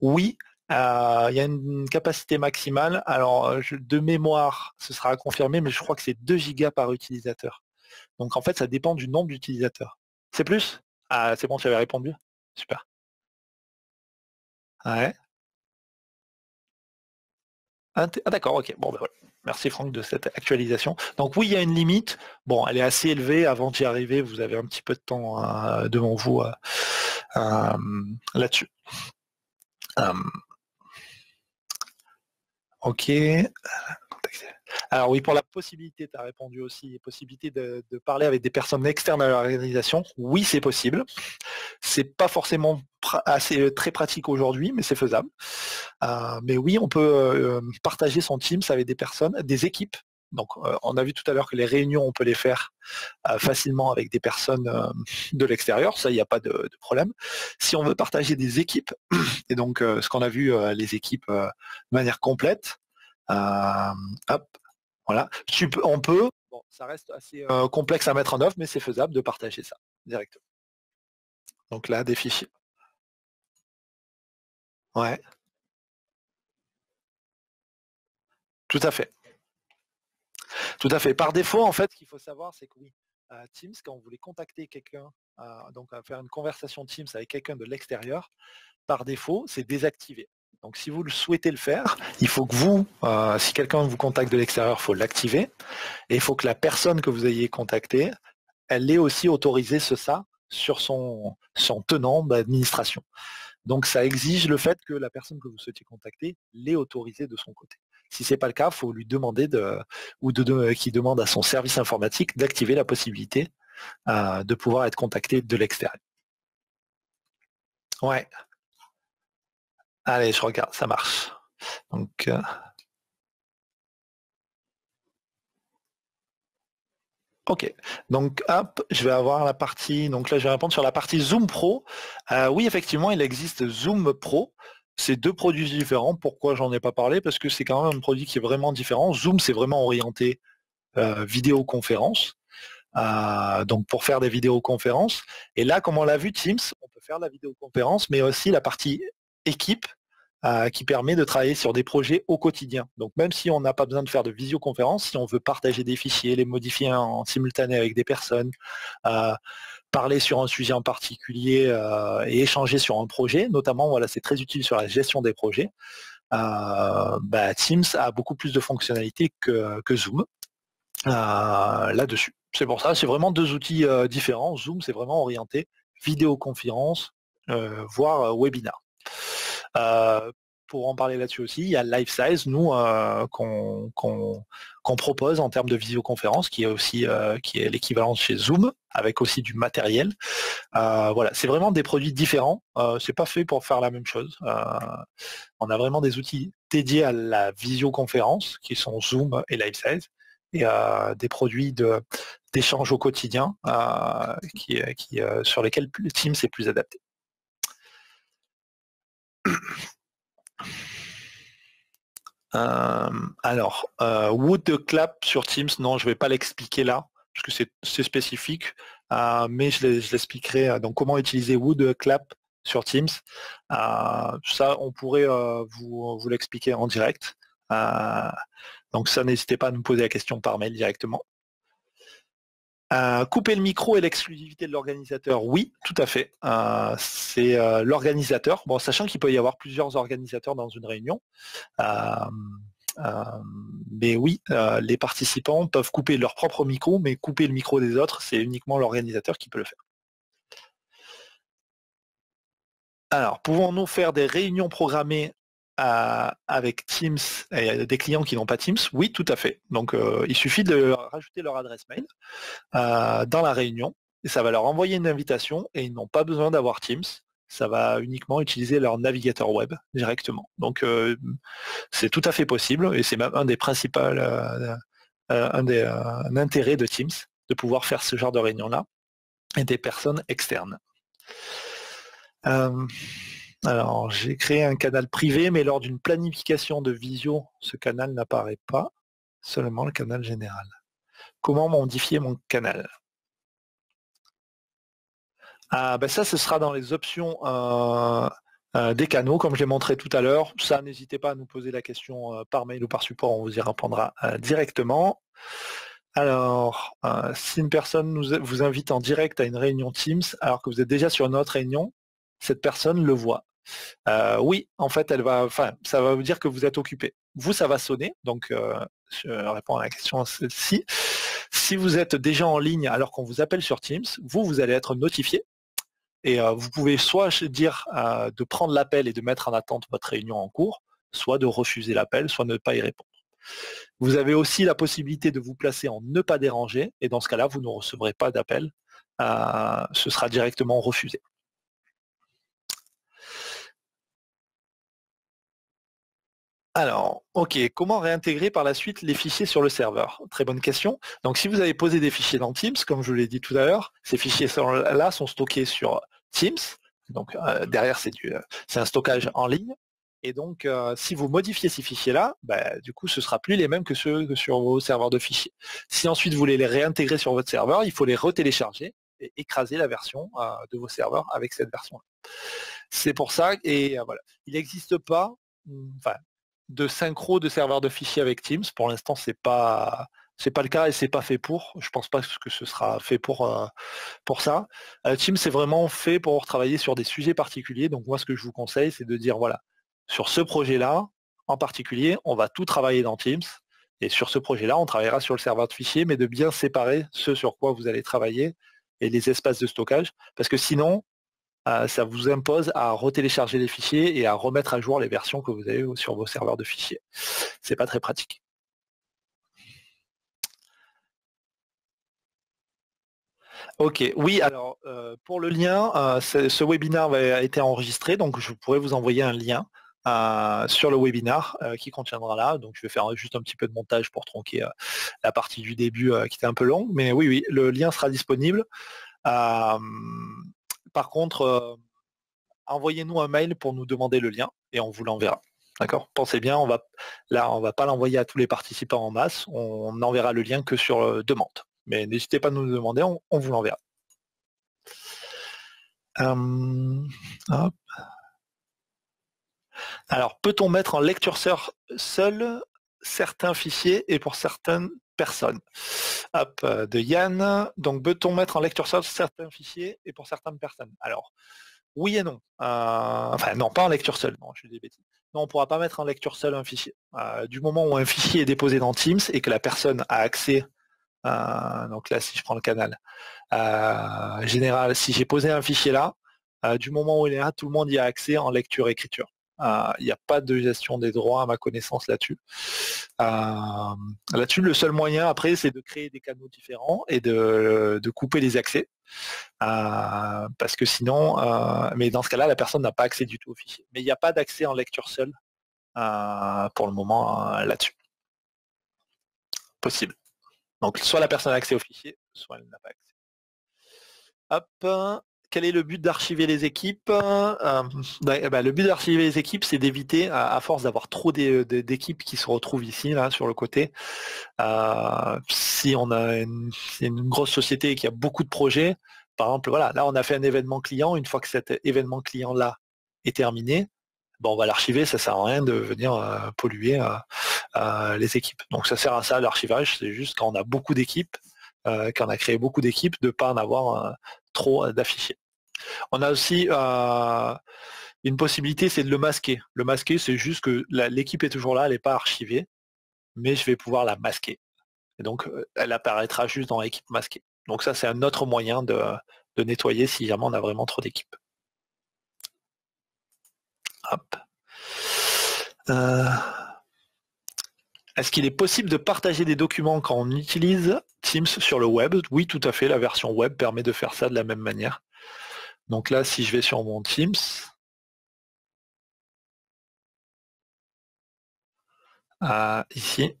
Oui, euh, il y a une capacité maximale. Alors euh, de mémoire, ce sera à confirmer, mais je crois que c'est 2 gigas par utilisateur. Donc en fait, ça dépend du nombre d'utilisateurs. C'est plus? Ah, c'est bon, tu avais répondu Super. Ouais. Ah, d'accord, ok. Bon, ben voilà. Merci Franck de cette actualisation. Donc oui, il y a une limite. Bon, elle est assez élevée. Avant d'y arriver, vous avez un petit peu de temps euh, devant vous euh, euh, là-dessus. ok. Alors oui, pour la possibilité, tu as répondu aussi, possibilité de, parler avec des personnes externes à l'organisation, oui, c'est possible. C'est pas forcément assez très pratique aujourd'hui, mais c'est faisable. Euh, mais oui, on peut euh, partager son Teams avec des personnes, des équipes. Donc, euh, on a vu tout à l'heure que les réunions, on peut les faire facilement avec des personnes de l'extérieur. Ça, il n'y a pas de, de, problème. Si on veut partager des équipes, <clears throat> et donc ce qu'on a vu, les équipes de manière complète, hop, voilà. On peut, bon, ça reste assez complexe à mettre en œuvre, mais c'est faisable de partager ça directement. Donc là, des fichiers. Ouais. Tout à fait. Tout à fait. Par défaut, en fait, ce qu'il faut savoir, c'est que oui, Teams, quand vous voulez contacter quelqu'un, donc faire une conversation Teams avec quelqu'un de l'extérieur, par défaut, c'est désactivé. Donc si vous le souhaitez le faire, il faut que vous, euh, si quelqu'un vous contacte de l'extérieur, il faut l'activer. Et il faut que la personne que vous ayez contactée, elle ait aussi autorisé ce ça sur son, tenant d'administration. Donc ça exige le fait que la personne que vous souhaitez contacter l'ait autorisé de son côté. Si ce n'est pas le cas, il faut lui demander de, ou de, qui demande à son service informatique d'activer la possibilité euh, de pouvoir être contacté de l'extérieur. Ouais, Allez, je regarde, ça marche. Donc, euh, Ok, donc hop, je vais avoir la partie, donc là je vais répondre sur la partie Zoom Pro. Euh, oui, effectivement, il existe Zoom Pro. C'est deux produits différents. Pourquoi j'en ai pas parlé? Parce que c'est quand même un produit qui est vraiment différent. Zoom, c'est vraiment orienté euh, vidéoconférence. donc pour faire des vidéoconférences. Et là, comme on l'a vu, Teams, on peut faire la vidéoconférence, mais aussi la partie équipe euh, qui permet de travailler sur des projets au quotidien. Donc même si on n'a pas besoin de faire de visioconférence, si on veut partager des fichiers, les modifier en simultané avec des personnes, euh, parler sur un sujet en particulier euh, et échanger sur un projet, notamment voilà, c'est très utile sur la gestion des projets. Bah, Teams a beaucoup plus de fonctionnalités que, que Zoom là-dessus. C'est pour ça, c'est vraiment deux outils différents. Zoom, c'est vraiment orienté vidéoconférence, voire webinar. Pour en parler là-dessus aussi, il y a LiveSize, nous, euh, qu'on propose en termes de visioconférence, qui est aussi l'équivalent chez Zoom, avec aussi du matériel. voilà, c'est vraiment des produits différents. c'est pas fait pour faire la même chose. on a vraiment des outils dédiés à la visioconférence, qui sont Zoom et LiveSize, et des produits d'échange au quotidien, sur lesquels Teams est plus adapté. Euh, alors, euh, Wood Clap sur Teams, non, je ne vais pas l'expliquer là, parce que c'est spécifique, euh, mais je l'expliquerai. Donc, comment utiliser Wood Clap sur Teams. ça, on pourrait vous, vous l'expliquer en direct. donc ça, n'hésitez pas à nous poser la question par mail directement. Euh, couper le micro et l'exclusivité de l'organisateur, oui, tout à fait. Euh, c'est euh, l'organisateur, sachant qu'il peut y avoir plusieurs organisateurs dans une réunion. mais oui, les participants peuvent couper leur propre micro, mais couper le micro des autres, c'est uniquement l'organisateur qui peut le faire. Alors, pouvons-nous faire des réunions programmées avec Teams et des clients qui n'ont pas Teams Oui, tout à fait. Donc euh, il suffit de rajouter leur adresse mail euh, dans la réunion et ça va leur envoyer une invitation et ils n'ont pas besoin d'avoir Teams. Ça va uniquement utiliser leur navigateur web directement. Donc euh, c'est tout à fait possible et c'est même un des principaux un des intérêts de Teams de pouvoir faire ce genre de réunion là et des personnes externes. Alors, j'ai créé un canal privé, mais lors d'une planification de visio, ce canal n'apparaît pas, seulement le canal général. Comment modifier mon canal? Ah, ben Ça, ce sera dans les options euh, euh, des canaux, comme je l'ai montré tout à l'heure. Ça, n'hésitez pas à nous poser la question euh, par mail ou par support, on vous y répondra directement. Alors, si une personne vous invite en direct à une réunion Teams, alors que vous êtes déjà sur une autre réunion, cette personne le voit. Oui, en fait, ça va vous dire que vous êtes occupé. Vous, ça va sonner. Donc, euh, je réponds à la question celle-ci. Si vous êtes déjà en ligne alors qu'on vous appelle sur Teams, vous, vous allez être notifié. Et vous pouvez soit dire de prendre l'appel et de mettre en attente votre réunion en cours, soit de refuser l'appel, soit ne pas y répondre. Vous avez aussi la possibilité de vous placer en ne pas déranger, et dans ce cas-là, vous ne recevrez pas d'appel. Ce sera directement refusé. Alors, ok, comment réintégrer par la suite les fichiers sur le serveur? Très bonne question. Donc si vous avez posé des fichiers dans Teams, comme je l'ai dit tout à l'heure, ces fichiers-là sont stockés sur Teams. Donc euh, derrière, euh, c'est un stockage en ligne. Et donc, euh, si vous modifiez ces fichiers-là, bah, du coup, ce ne sera plus les mêmes que ceux que sur vos serveurs de fichiers. Si ensuite vous voulez les réintégrer sur votre serveur, il faut les retélécharger et écraser la version de vos serveurs avec cette version-là. C'est pour ça, et voilà, il n'existe pas, de synchro de serveurs de fichiers avec Teams. Pour l'instant, c'est pas pas le cas et c'est pas fait pour. Je pense pas que ce sera fait pour, euh, ça. Euh, Teams c'est vraiment fait pour travailler sur des sujets particuliers. Donc moi ce que je vous conseille, c'est de dire voilà, sur ce projet-là, en particulier, on va tout travailler dans Teams. Et sur ce projet-là, on travaillera sur le serveur de fichiers, mais de bien séparer ce sur quoi vous allez travailler et les espaces de stockage. Parce que sinon, ça vous impose à retélécharger les fichiers et à remettre à jour les versions que vous avez sur vos serveurs de fichiers. C'est pas très pratique. Ok, oui, alors euh, pour le lien, euh, ce webinaire a été enregistré, donc je pourrais vous envoyer un lien sur le webinar qui contiendra là. Donc je vais faire juste un petit peu de montage pour tronquer la partie du début qui était un peu longue. Mais oui, oui, le lien sera disponible. Par contre, euh, envoyez-nous un mail pour nous demander le lien et on vous l'enverra. Pensez bien, on va là, on va pas l'envoyer à tous les participants en masse, on n'enverra le lien que sur euh, demande. Mais n'hésitez pas à nous demander, on, vous l'enverra. Euh, Alors, peut-on mettre en lecture seul certains fichiers et pour certaines Hop, euh, de Yann. Donc, peut-on mettre en lecture seule certains fichiers et pour certaines personnes? Alors, oui et non. Euh, enfin, non, pas en lecture seule. Non, je suis des bêtises. Non, on ne pourra pas mettre en lecture seule un fichier. Euh, du moment où un fichier est déposé dans Teams et que la personne a accès, donc là, si je prends le canal général, si j'ai posé un fichier là, du moment où il est là, tout le monde y a accès en lecture-écriture. Euh, il n'y a pas de gestion des droits à ma connaissance là-dessus. Euh, là-dessus, le seul moyen après, c'est de créer des canaux différents et de, couper les accès. Euh, parce que sinon, mais dans ce cas-là, la personne n'a pas accès du tout au fichier. Mais il n'y a pas d'accès en lecture seule pour le moment là-dessus. Possible. Donc soit la personne a accès au fichier, soit elle n'a pas accès. Hop, quel est le but d'archiver les équipes euh, bah, bah, Le but d'archiver les équipes, c'est d'éviter, à, force d'avoir trop d'équipes qui se retrouvent ici, là, sur le côté, euh, si on a une, grosse société et qu'il y a beaucoup de projets, par exemple, voilà, là on a fait un événement client, une fois que cet événement client-là est terminé, bon, on va l'archiver, ça sert à rien de venir euh, polluer les équipes. Donc ça sert à ça l'archivage, c'est juste quand on a beaucoup d'équipes, quand on a créé beaucoup d'équipes, de ne pas en avoir trop d'affichés. On a aussi euh, une possibilité, c'est de le masquer. Le masquer, c'est juste que l'équipe est toujours là, elle n'est pas archivée, mais je vais pouvoir la masquer. Et donc, euh, elle apparaîtra juste dans l'équipe masquée. Donc ça, c'est un autre moyen de, nettoyer si jamais on a vraiment trop d'équipes. Euh, est-ce qu'il est possible de partager des documents quand on utilise Teams sur le web? Oui, tout à fait. La version web permet de faire ça de la même manière. Donc là, si je vais sur mon Teams, euh, ici,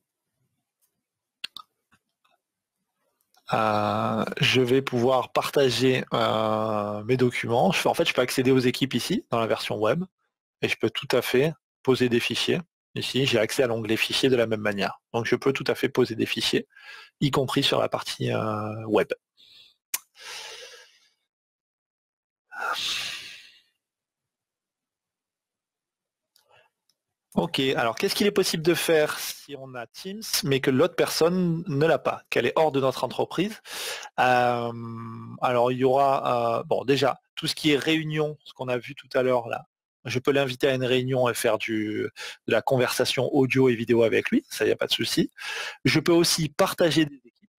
euh, je vais pouvoir partager euh, mes documents. en fait, je peux accéder aux équipes ici, dans la version web, et je peux tout à fait poser des fichiers. Ici, j'ai accès à l'onglet fichiers de la même manière. Donc, je peux tout à fait poser des fichiers, y compris sur la partie web. Ok, alors qu'est-ce qu'il est possible de faire si on a Teams mais que l'autre personne ne l'a pas, qu'elle est hors de notre entreprise? Euh, Alors il y aura, euh, bon déjà, tout ce qui est réunion, ce qu'on a vu tout à l'heure là, je peux l'inviter à une réunion et faire du, de la conversation audio et vidéo avec lui, ça, n'y a pas de souci. Je peux aussi partager des équipes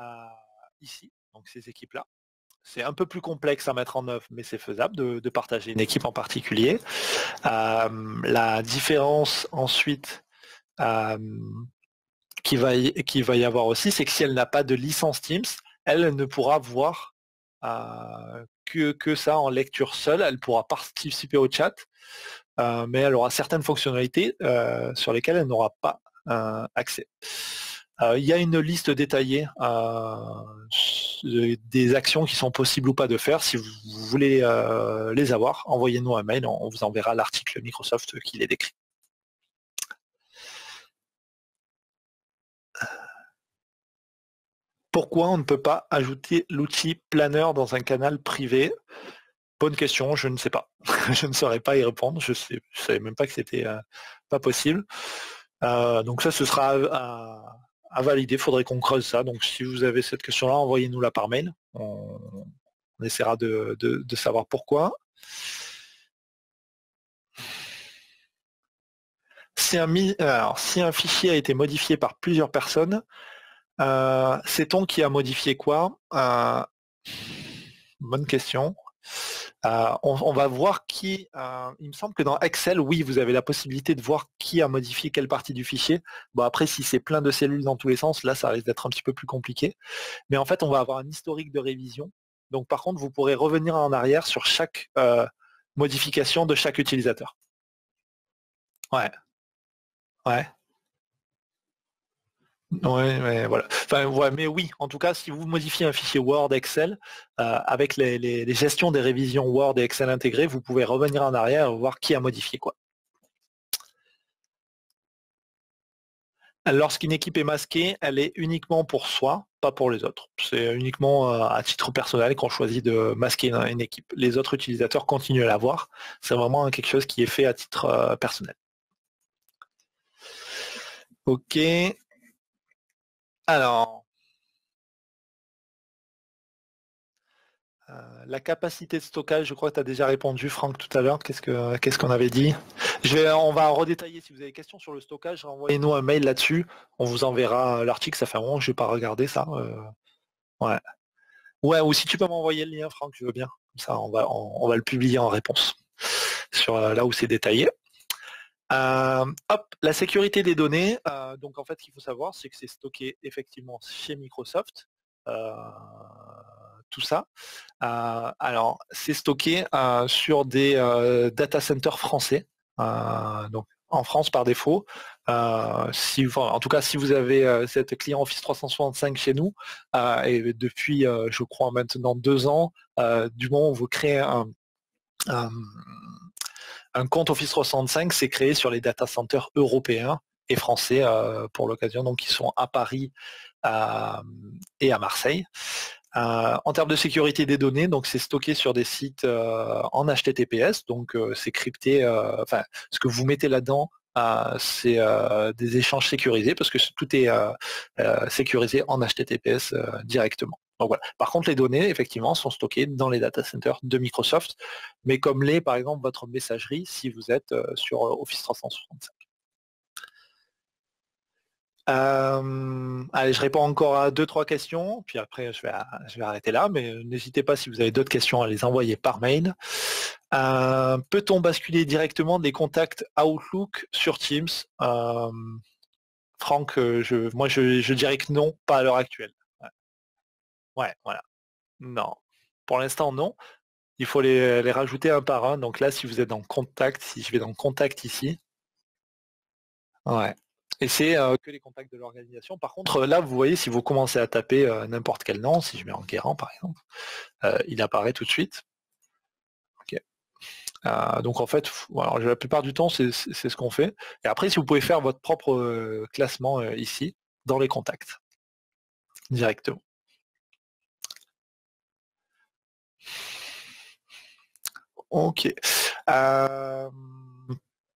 euh, ici, donc ces équipes-là. C'est un peu plus complexe à mettre en œuvre, mais c'est faisable de, partager une équipe en particulier. Euh, la différence ensuite qui va, y, qui va y avoir aussi, c'est que si elle n'a pas de licence Teams, elle ne pourra voir que, que, ça en lecture seule. Elle pourra participer au chat, mais elle aura certaines fonctionnalités sur lesquelles elle n'aura pas accès. Il y a une liste détaillée des actions qui sont possibles ou pas de faire. Si vous voulez les avoir, envoyez-nous un mail, on vous enverra l'article Microsoft qui les décrit. Pourquoi on ne peut pas ajouter l'outil planner dans un canal privé? Bonne question, je ne sais pas. <laughs> je ne saurais pas y répondre. Je ne savais même pas que c'était euh, pas possible. Euh, donc ça, ce sera à, valider. Il faudrait qu'on creuse ça. Donc si vous avez cette question-là, envoyez-nous-la par mail. On, essaiera de, savoir pourquoi. Si un, fichier a été modifié par plusieurs personnes, euh, c'est-on qui a modifié quoi? Euh, Bonne question. Euh, on, va voir qui. il me semble que dans Excel, oui, vous avez la possibilité de voir qui a modifié quelle partie du fichier. Bon, après, si c'est plein de cellules dans tous les sens, là, ça risque d'être un petit peu plus compliqué. Mais en fait, on va avoir un historique de révision. Donc, par contre, vous pourrez revenir en arrière sur chaque modification de chaque utilisateur. Ouais. Ouais. Oui, mais voilà. Enfin, mais oui, en tout cas, si vous modifiez un fichier Word, Excel, euh, avec les, gestions des révisions Word et Excel intégrées, vous pouvez revenir en arrière et voir qui a modifié quoi. Lorsqu'une équipe est masquée, elle est uniquement pour soi, pas pour les autres. C'est uniquement euh, à titre personnel qu'on choisit de masquer une, équipe. Les autres utilisateurs continuent à la voir. C'est vraiment quelque chose qui est fait à titre euh, personnel. Ok. Alors, euh, la capacité de stockage, je crois que tu as déjà répondu, Franck, tout à l'heure. Qu'est-ce qu'on avait dit? On va redétailler. Si vous avez des questions sur le stockage, envoyez-nous un mail là-dessus. On vous enverra l'article. Ça fait un moment que je n'ai pas regardé ça. Euh, ouais. Ou si tu peux m'envoyer le lien, Franck, je veux bien. Comme ça, on va, le publier en réponse euh, là où c'est détaillé. Euh, hop, la sécurité des données. Euh, donc en fait, ce qu'il faut savoir, c'est que c'est stocké effectivement chez Microsoft. Euh, tout ça. alors, c'est stocké sur des data centers français. donc en France par défaut. si, en tout cas, si vous avez cette client Office 365 chez nous, et depuis, je crois maintenant deux ans, du moment où vous créez un un compte Office 365 s'est créé sur les data centers européens et français euh, pour l'occasion, donc ils sont à Paris euh, et à Marseille. Euh, en termes de sécurité des données, donc c'est stocké sur des sites en HTTPS, donc c'est crypté. Enfin, ce que vous mettez là-dedans, c'est des échanges sécurisés parce que tout est sécurisé en HTTPS directement. Par contre, les données, effectivement, sont stockées dans les data centers de Microsoft, mais comme l'est, par exemple, votre messagerie si vous êtes euh, sur euh, Office 365. Euh, allez, je réponds encore à deux, trois questions, puis après je vais, je arrêter là, mais n'hésitez pas si vous avez d'autres questions à les envoyer par mail. Peut-on basculer directement des contacts Outlook sur Teams? Franck, moi je dirais que non, pas à l'heure actuelle. Ouais, voilà. Non. Pour l'instant, non. Il faut les, rajouter un par un. Donc là, si vous êtes dans contact, si je vais dans contact ici, ouais. Et c'est euh, que les contacts de l'organisation. Par contre, là, vous voyez, si vous commencez à taper euh, n'importe quel nom, si je mets en Guérant par exemple, euh, il apparaît tout de suite. Ok. donc en fait, la plupart du temps, c'est ce qu'on fait. Et après, si vous pouvez faire votre propre classement ici, dans les contacts, directement. Ok. Euh,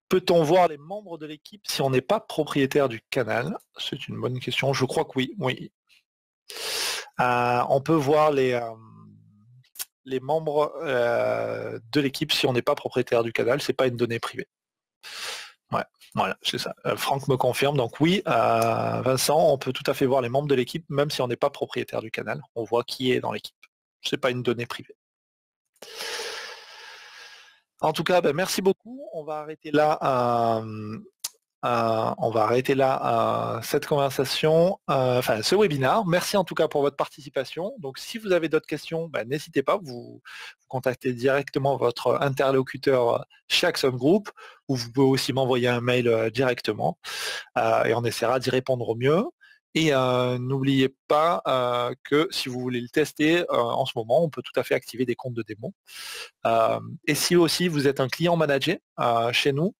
peut-on voir les membres de l'équipe si on n'est pas propriétaire du canal? C'est une bonne question. Je crois que oui. oui. Euh, on peut voir les, euh, membres de l'équipe si on n'est pas propriétaire du canal. C'est pas une donnée privée. Ouais, voilà, c'est ça. Franck me confirme. Donc oui, Vincent, on peut tout à fait voir les membres de l'équipe, même si on n'est pas propriétaire du canal. On voit qui est dans l'équipe. C'est pas une donnée privée. En tout cas, ben, merci beaucoup. On va arrêter là arrêter là cette conversation, enfin ce webinaire. Merci en tout cas pour votre participation. Donc si vous avez d'autres questions, bah, n'hésitez pas, vous, contactez directement votre interlocuteur chez Axon Group ou vous pouvez aussi m'envoyer un mail directement et on essaiera d'y répondre au mieux. Et n'oubliez pas que si vous voulez le tester en ce moment, on peut tout à fait activer des comptes de démo. et si aussi vous êtes un client manager chez nous,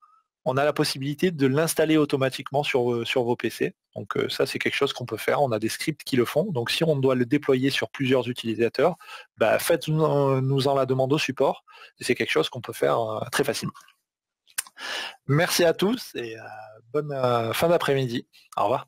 on a la possibilité de l'installer automatiquement sur, sur vos PC. Donc ça, c'est quelque chose qu'on peut faire. On a des scripts qui le font. Donc si on doit le déployer sur plusieurs utilisateurs, bah, faites-nous en la demande au support. C'est quelque chose qu'on peut faire très facilement. Merci à tous et bonne fin d'après-midi. Au revoir.